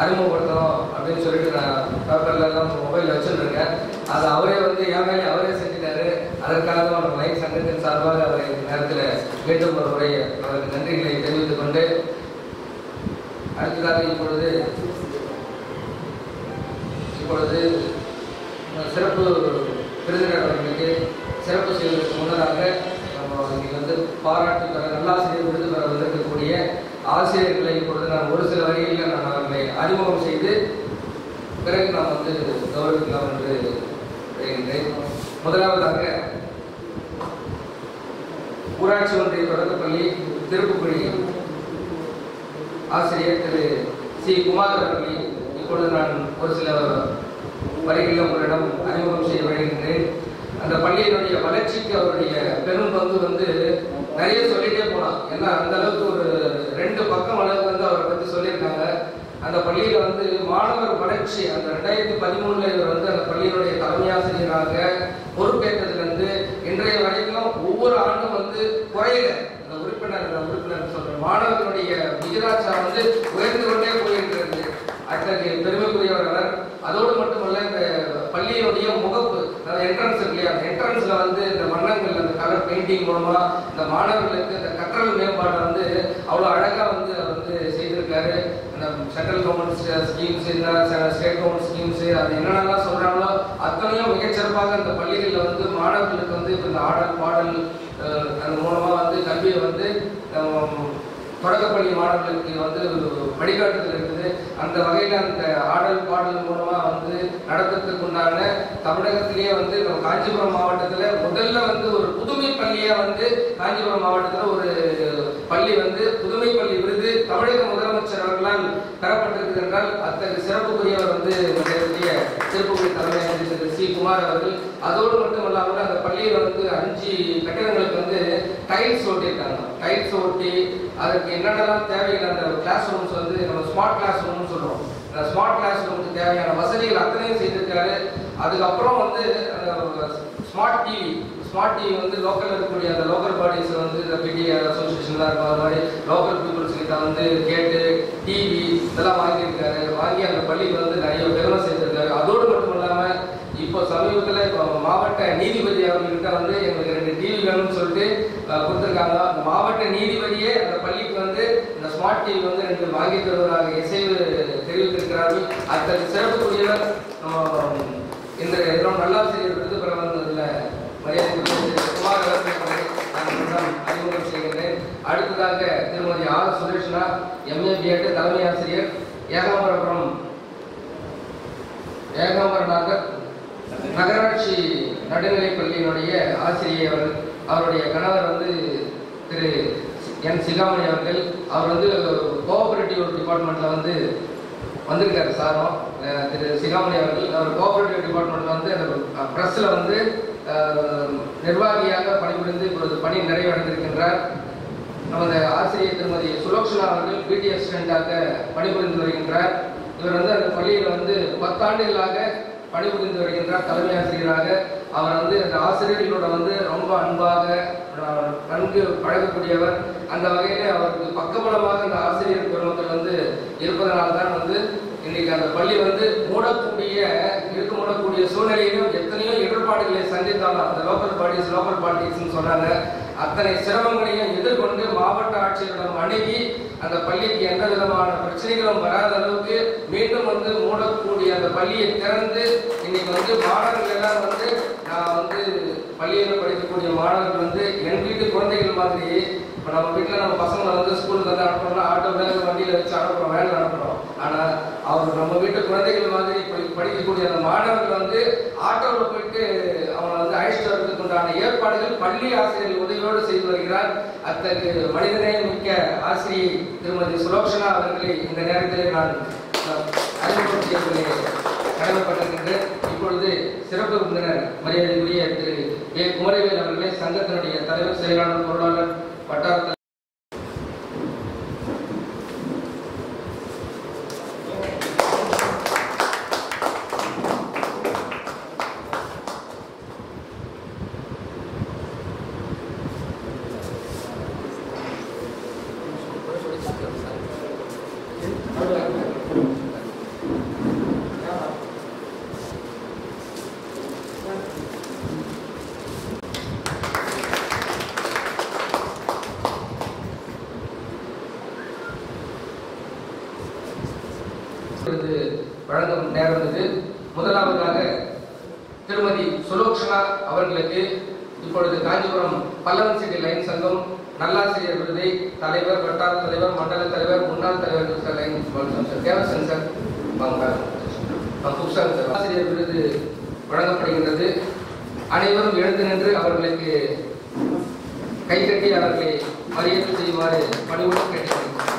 அறிமுகப்படுத்தணும் அப்படின்னு சொல்லிட்டு நான் பேப்பர்ல எல்லாம் மொபைலில் வச்சுருக்கேன் அதை அவரே வந்து என் வேலையை அவரே செஞ்சுட்டாரு. அதற்காக நம்ம லைன் சங்கத்தின் சார்பாக அவரை நேரத்தில் மீண்டும் ஒரு முறை அவருக்கு நன்றிகளை தெரிவித்துக் கொண்டு அடுத்ததாக இப்பொழுது. இப்பொழுது சிறப்பு விருதுகள் அவர்களுக்கு சிறப்பு செய்வதற்கு முன்னதாக நம்ம இங்கே வந்து பாராட்டு பெற நல்லாசிரியர் விருது பெற வந்திருக்கக்கூடிய ஆசிரியர்களை இப்பொழுது நான் ஒரு சில வகையில் நான் அவர்களை அறிமுகம் செய்து பிறகு நான் வந்து கௌரவிக்கலாம் என்று வருகின்றேன் முதலாவதாக ஊராட்சி ஒன்றிய தொடக்கப்பள்ளி திருப்புக்குழி ஆசிரியர் திரு சி. குமார் அவர்களை இப்பொழுது நான் ஒரு சில வரிகளில் உங்களிடம் அறிமுகம் செய்ய வருகின்றேன் அந்த பள்ளியினுடைய வளர்ச்சிக்கு அவருடைய பெரும் பங்கு வந்து நிறைய சொல்லிட்டே போனான் ஏன்னா அந்த அளவுக்கு ஒரு ரெண்டு பக்கம் அளவுக்கு வந்து அவரை பற்றி சொல்லியிருக்காங்க. அந்த பள்ளியில் வந்து மாணவர் வளர்ச்சி அந்த ரெண்டாயிரத்தி பதிமூணுல இவர் வந்து அந்த பள்ளியினுடைய தலைமை ஆசிரியராக பொறுப்பேற்றதுலேருந்து இன்றைய வரைக்கும் ஒவ்வொரு ஆண்டும் வந்து குறையல அந்த உறுப்பினர் அந்த உறுப்பினர் சொல்றேன் மாணவர்களுடைய விகிதாச்சாரம் வந்து உயர்ந்து கொண்டே போயிருக்கிறது. அத்தகைய பெருமைக்குரியவர் அவர் அதோடு மட்டுமல்ல இந்த பள்ளியினுடைய முகப்பு என்ட்ரன்ஸ் இல்லையா? அந்த என்ட்ரன்ஸ்ல வந்து இந்த வண்ணங்கள் அந்த கலர் பெயிண்டிங் மூலமா இந்த மாணவர்களுக்கு இந்த கற்றல் மேம்பாடு வந்து அவ்வளோ அழகா வந்து வந்து செய்திருக்காரு. அந்த சென்ட்ரல் கவர்மெண்ட் ஸ்கீம்ஸ் இந்த ஸ்டேட் கவர்மெண்ட் ஸ்கீம்ஸ் அது என்னென்னலாம் சொல்றாங்களோ அத்தனையும் மிகச்சிறப்பாக அந்த பள்ளிகளில் வந்து மாணவர்களுக்கு வந்து இப்போ இந்த ஆடல் பாடல் அது மூலமா வந்து கல்வியை வந்து தொடக்கப்பள்ளி மாணவர்களுக்கு வந்து ஒரு வழிகாட்டுதல் இருக்குது. அந்த வகையில் அந்த ஆடல் பாடல் மூலமாக வந்து நடத்துறதுக்கு உண்டான தமிழகத்திலேயே வந்து நம்ம காஞ்சிபுரம் மாவட்டத்தில் முதல்ல வந்து ஒரு புதுமை பள்ளியாக வந்து காஞ்சிபுரம் மாவட்டத்தில் ஒரு பள்ளி வந்து புதுமை பள்ளி விருது தமிழக முதலமைச்சர் அவர்களால் பெறப்பட்டிருக்கு என்றால் அத்தகைய சிறப்புக்குரியவர் வந்து சிறப்புக்குரிய தலைமை சி குமார் அவர்கள். அதோடு மட்டும் இல்லாமல் அந்த பள்ளியில் வந்து அஞ்சு கட்டிடங்களுக்கு வந்து டைல்ஸ் ஓட்டியிருக்காங்க டைல்ஸ் ஓட்டி அதுக்கு என்னென்னலாம் தேவையான அந்த கிளாஸ் ரூம்ஸ் வந்து நம்ம ஸ்மார்ட் கிளாஸ் ரூம்னு சொல்கிறோம் அந்த ஸ்மார்ட் கிளாஸ் ரூமுக்கு தேவையான வசதிகள் அத்தனையும் செய்திருக்காரு. அதுக்கப்புறம் வந்து ஸ்மார்ட் டிவி ஸ்மார்ட் டிவி வந்து லோக்கலில் இருக்கக்கூடிய அந்த லோக்கல் பாடிஸ் வந்து இந்த பிடிஏ அசோசியேஷன்லாம் இருக்கும். அது மாதிரி லோக்கல் பீப்புள்ஸ்கிட்ட வந்து கேட்டு டிவி இதெல்லாம் வாங்கியிருக்காரு. வாங்கி அந்த பள்ளிக்கு வந்து நிறைய பெருமை சேர்த்திருக்காரு. அதோடு இப்போ சமீபத்தில் இப்போ மாவட்ட நீதிபதி அவர்கள்ட்ட வந்து எங்களுக்கு ரெண்டு டிவி வேணும்னு சொல்லிட்டு கொடுத்துருக்காங்க. அந்த மாவட்ட நீதிபதியே அந்த பள்ளிக்கு வந்து இந்த ஸ்மார்ட் டிவி வந்து ரெண்டு வாங்கி தருவதாக இசைவு தெரிவித்திருக்கிறார்கள். அத்தகைய சிறப்புக்குரியவர் நம்ம இந்த இதெல்லாம் நல்லாசிரியர் விருது பெற வந்ததில் மரியாதைக்குரிய குமார் அறிமுகம் செய்கின்றேன். அடுத்ததாக திருமதி ஆர் சுரேஷ்னா எம்ஏ பிஎட் தலைமை ஆசிரியர் ஏகாம்பரபுரம் ஏகாம்பரநாதர் நகராட்சி நடுநிலைப் பள்ளியினுடைய ஆசிரியர் அவர் அவருடைய கணவர் வந்து திரு என் சிகாமணி அவர்கள். அவர் வந்து கோஆபரேட்டிவ் டிபார்ட்மெண்ட்டில் வந்து வந்திருக்காரு சாரும் திரு சிகாமணி அவர்கள். அவர் கோஆபரேட்டிவ் டிபார்ட்மெண்ட்டில் வந்து அந்த ப்ரெஸ்ஸில் வந்து நிர்வாகியாக பணிபுரிந்து இப்பொழுது பணி நிறைவடைந்திருக்கின்றார். நமது ஆசிரியர் திருமதி சுலோக்ஷனா அவர்கள் பிடி அசிஸ்டண்டாக பணிபுரிந்து வருகின்றார். இவர் வந்து அந்த பள்ளியில் வந்து பத்தாண்டுகளாக பணிபுரிந்து வருகின்றார் தலைமை ஆசிரியராக. அவர் வந்து அந்த ஆசிரியர்களோட வந்து ரொம்ப அன்பாக நன்கு பழகக்கூடியவர். அந்த வகையில் அவருக்கு பக்கபலமாக அந்த ஆசிரியர் பெருமக்கள் வந்து இருப்பதனால தான் வந்து இன்னைக்கு அந்த பள்ளி வந்து மூடக்கூடிய இருக்க மூடக்கூடிய சூழ்நிலையிலும் எத்தனையோ எதிர்ப்பாடுகளை சந்தித்தாலும் அந்த லோக்கல் பாடிஸ் லோக்கல் பாலிட்டிக்ஸ்னு சொன்னாங்க அத்தனை சிரமங்களையும் எதிர்கொண்டு மாவட்ட ஆட்சியரிடம் அணுகி அந்த பள்ளிக்கு எந்த விதமான பிரச்சனைகளும் வராத அளவுக்கு மீண்டும் வந்து மூடக்கூடிய அந்த பள்ளியை திறந்து இன்னைக்கு வந்து மாணவர்கள் எல்லாம் வந்து நான் வந்து பள்ளியில் படிக்கக்கூடிய மாணவர்கள் வந்து என் வீட்டு குழந்தைகள் மாதிரி இப்போ நம்ம வீட்டில் நம்ம பசங்களை வந்து ஸ்கூலுக்கு வந்து அனுப்புறோம்னா ஆட்டோவில் வண்டியில் வச்சு அனுப்புறோம் வேனில் அனுப்புறோம். ஆனால் அவர் நம்ம வீட்டு குழந்தைகள் மாதிரி படிக்கக்கூடிய அந்த மாணவர்கள் வந்து ஆட்டோவில் போயிட்டு அழைச்சிட்டு உண்டான ஏற்பாடுகள் பள்ளி ஆசிரியர்கள் உதவியோடு செய்து வருகிறார். அத்தகைய மனிதனே மிக்க ஆசிரியை திருமதி சுலோக்ஷனா அவர்களை இந்த நேரத்தில் நான் நான் கடமைப்பட்டிருக்கின்ற கடமைப்பட்டிருக்கின்றேன். இப்பொழுது சிறப்பு விருந்தினர் மரியாதைக்குரிய திரு ஏ குமரவேல் அவர்களே சங்கத்தினுடைய தலைவர் செயலாளர் பொருளாளர் வட்டார ராஜ்குமார் அவர்களுக்கு இப்பொழுது காஞ்சிபுரம் பல்லவன் சிட்டி லைன் சங்கம் நல்லாசிரியர் விருது தலைவர் வட்டார தலைவர் மண்டல தலைவர் முன்னாள் தலைவர் லைன் தேவசன் சார். புக்சான் சார். ஆசிரியர் விருது வழங்கப்படுகின்றது. அனைவரும் எழுந்து நின்று அவர்களுக்கு கைகட்டி அவர்களை மரியாதை செய்யுமாறு பணிவுடன் கேட்டுக்கொள்கிறேன்.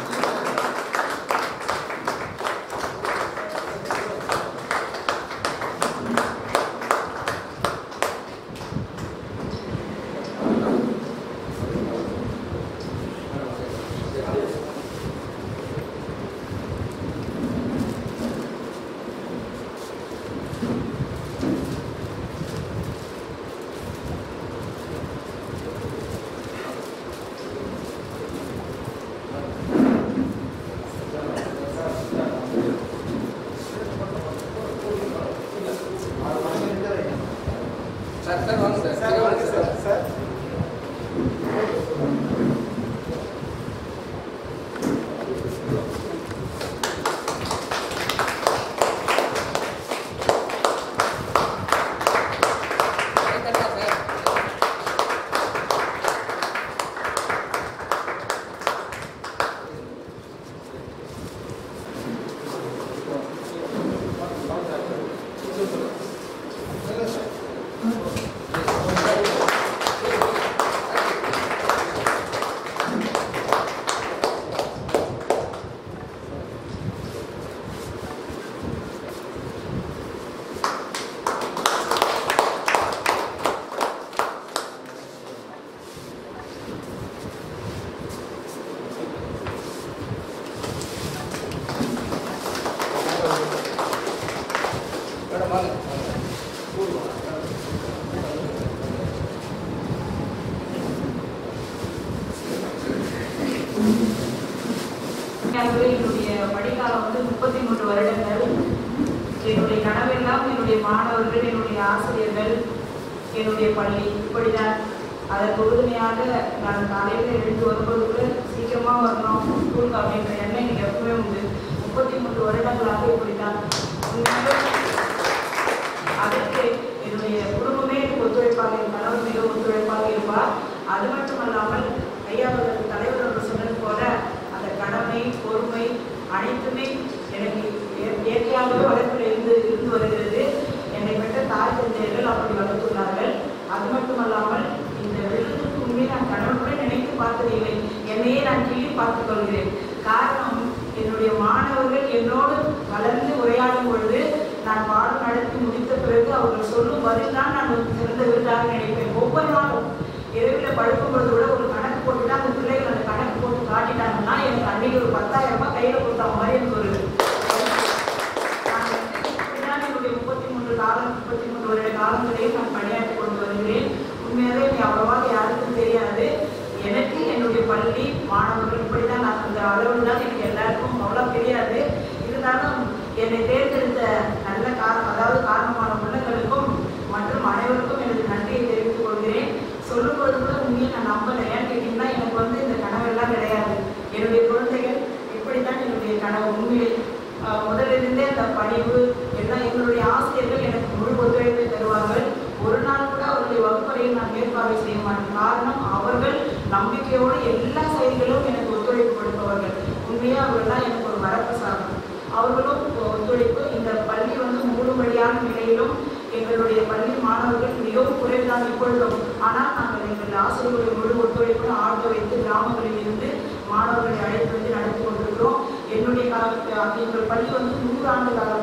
படிப்பு வந்து நூறு ஆண்டு காலம்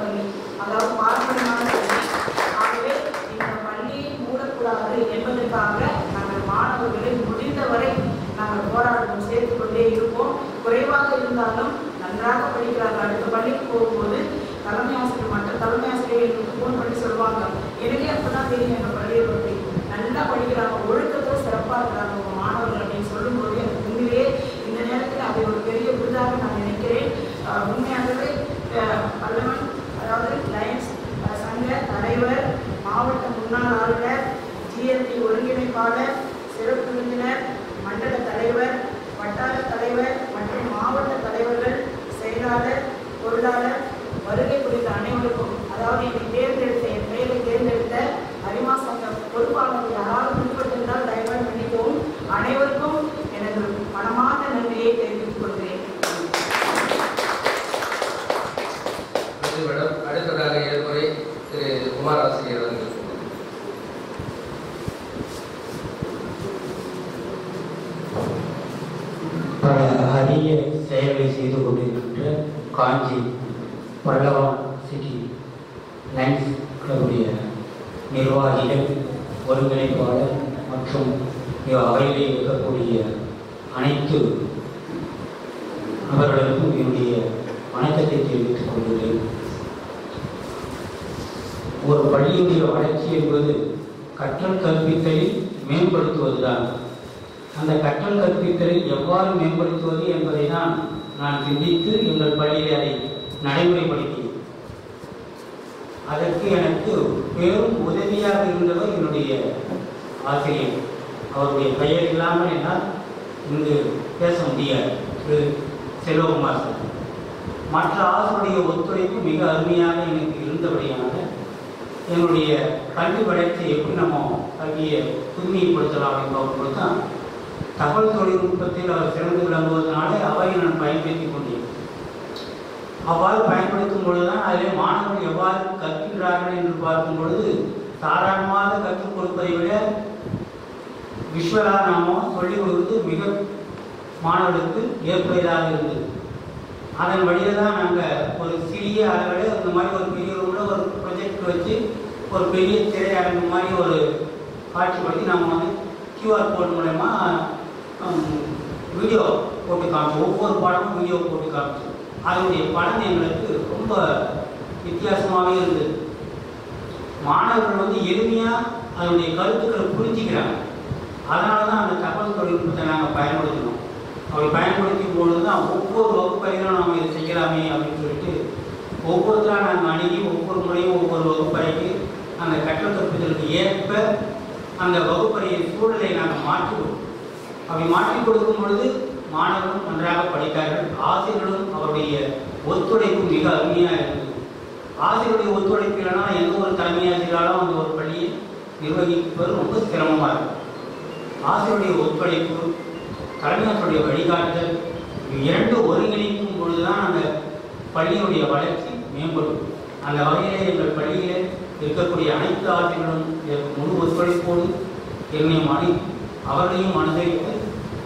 அவர்களுக்கும் என்னுடைய வணக்கத்தை தெரிவித்துக் கொள்கிறேன். ஒரு பள்ளியுடைய வளர்ச்சி என்பது கற்றல் கற்பித்தலை மேம்படுத்துவதுதான். அந்த கற்றல் கற்பித்தலை எவ்வாறு மேம்படுத்துவது என்பதை தான் நான் சிந்தித்து எங்கள் பள்ளியில் அதை நடைமுறைப்படுத்தினேன். அதற்கு எனக்கு பெரும் உதவியாக இருந்தவர் என்னுடைய ஆசிரியர். அவருடைய பெயர் இல்லாமல் என்னால் இங்கு பேச முடியாது. செல்வகுமார் சார் மற்ற ஆசிரியருடைய ஒத்துழைப்பு மிக அருமையாக எனக்கு இருந்தபடியாக என்னுடைய கல்வி வளர்ச்சியை எப்படி நம்ம கல்வியை புதுமைப்படுத்தலாம் என்பவர்கள் தான் தகவல் தொழில்நுட்பத்தில் அவர் சிறந்து விளங்குவதனாலே அவை நான் பயன்படுத்திக் கொண்டேன். அவ்வாறு பயன்படுத்தும் பொழுதுதான் அதிலே மாணவர்கள் எவ்வாறு கற்கின்றார்கள் என்று பார்க்கும் பொழுது தாராளமாக கற்றுக் கொடுப்பதை விட விஷுவலாக நாம சொல்லிக் கொடுத்து மிக மாணவர்களுக்கு ஏற்புடையதாக இருந்தது. அதன் வழியில் தான் நாங்கள் ஒரு சிறிய அளவில் இந்த மாதிரி ஒரு பெரிய ரூமில் ஒரு ப்ரொஜெக்ட் வச்சு ஒரு பெரிய திரையரங்கு மாதிரி ஒரு காட்சிப்படுத்தி நம்ம வந்து கியூஆர் கோட் மூலயமா வீடியோ போட்டு காமிச்சோம். ஒவ்வொரு படமும் வீடியோ போட்டு காமிச்சோம். அதனுடைய பலன் எங்களுக்கு ரொம்ப வித்தியாசமாகவே இருந்தது. மாணவர்கள் வந்து எளிமையாக அதனுடைய கருத்துக்களை புரிஞ்சுக்கிறாங்க. அதனால தான் அந்த தகவல் தொழில்நுட்பத்தை நாங்கள் பயன்படுத்தினோம். அப்படி பயன்படுத்தும் பொழுது தான் ஒவ்வொரு வகுப்பறையிலும் நாம் இதை செய்யலாமே அப்படின்னு சொல்லிட்டு ஒவ்வொருத்தராக நாங்கள் அணுகி ஒவ்வொரு முறையும் ஒவ்வொரு வகுப்பறைக்கு அந்த கட்ட கற்பித்தலுக்கு ஏற்ப அந்த வகுப்பறையின் சூழலை நாங்கள் மாற்றுவோம் அப்படி மாற்றி கொடுக்கும் பொழுது மாணவர்களும் நன்றாக படித்தார்கள். ஆசிரியர்களும் அவருடைய ஒத்துழைப்பு மிக அருமையாக இருந்தது. ஆசிரியருடைய ஒத்துழைப்பு இல்லைன்னா எந்த ஒரு தலைமை ஆசிரியராலும் அந்த ஒரு பள்ளியை நிர்வகிப்பது ரொம்ப சிரமமாக இருக்கும். ஆசிரியருடைய ஒத்துழைப்பு கலைஞர்களுடைய வழிகாட்டுதல் இரண்டு ஒருங்கிணைக்கும் பொழுதுதான் அந்த பள்ளியினுடைய வளர்ச்சி மேம்படும். அந்த வகையிலே எங்கள் பள்ளியிலே இருக்கக்கூடிய அனைத்து ஆசிரியர்களும் முழு ஒத்துழைப்போடு என்னையும் அணி அவர்களையும் அனுசரித்து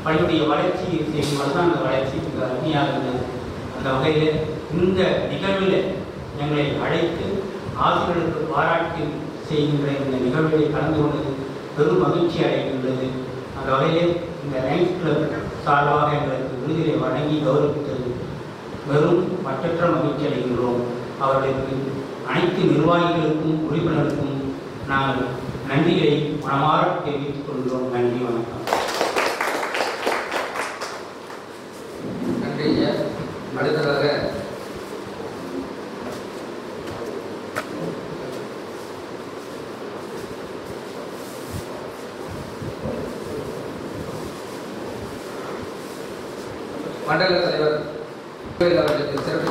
பள்ளியுடைய வளர்ச்சி செய்யும்போது தான் அந்த வளர்ச்சி மிக அருமையாக இருந்தது. அந்த வகையில் இந்த நிகழ்வில் எங்களை அழைத்து ஆசிரியர்களுக்கு பாராட்டு செய்கின்ற இந்த நிகழ்வில் கலந்து கொண்டது பெரும் மகிழ்ச்சி அடைகின்றது. அந்த வகையிலே இந்த லைன்ஸ் கிளப் சார்பாக எங்களுக்கு விருதினை வழங்கி கௌரவித்தது வெறும் மற்றற்ற மகிழ்ச்சி அடைகின்றோம். அவர்களுக்கு அனைத்து நிர்வாகிகளுக்கும் உறுப்பினருக்கும் நாங்கள் நன்றிகளை மனமாற தெரிவித்துக் கொள்கிறோம். நன்றி வணக்கம். நன்றி ஐயா. அடுத்ததாக மண்டல தலைவர்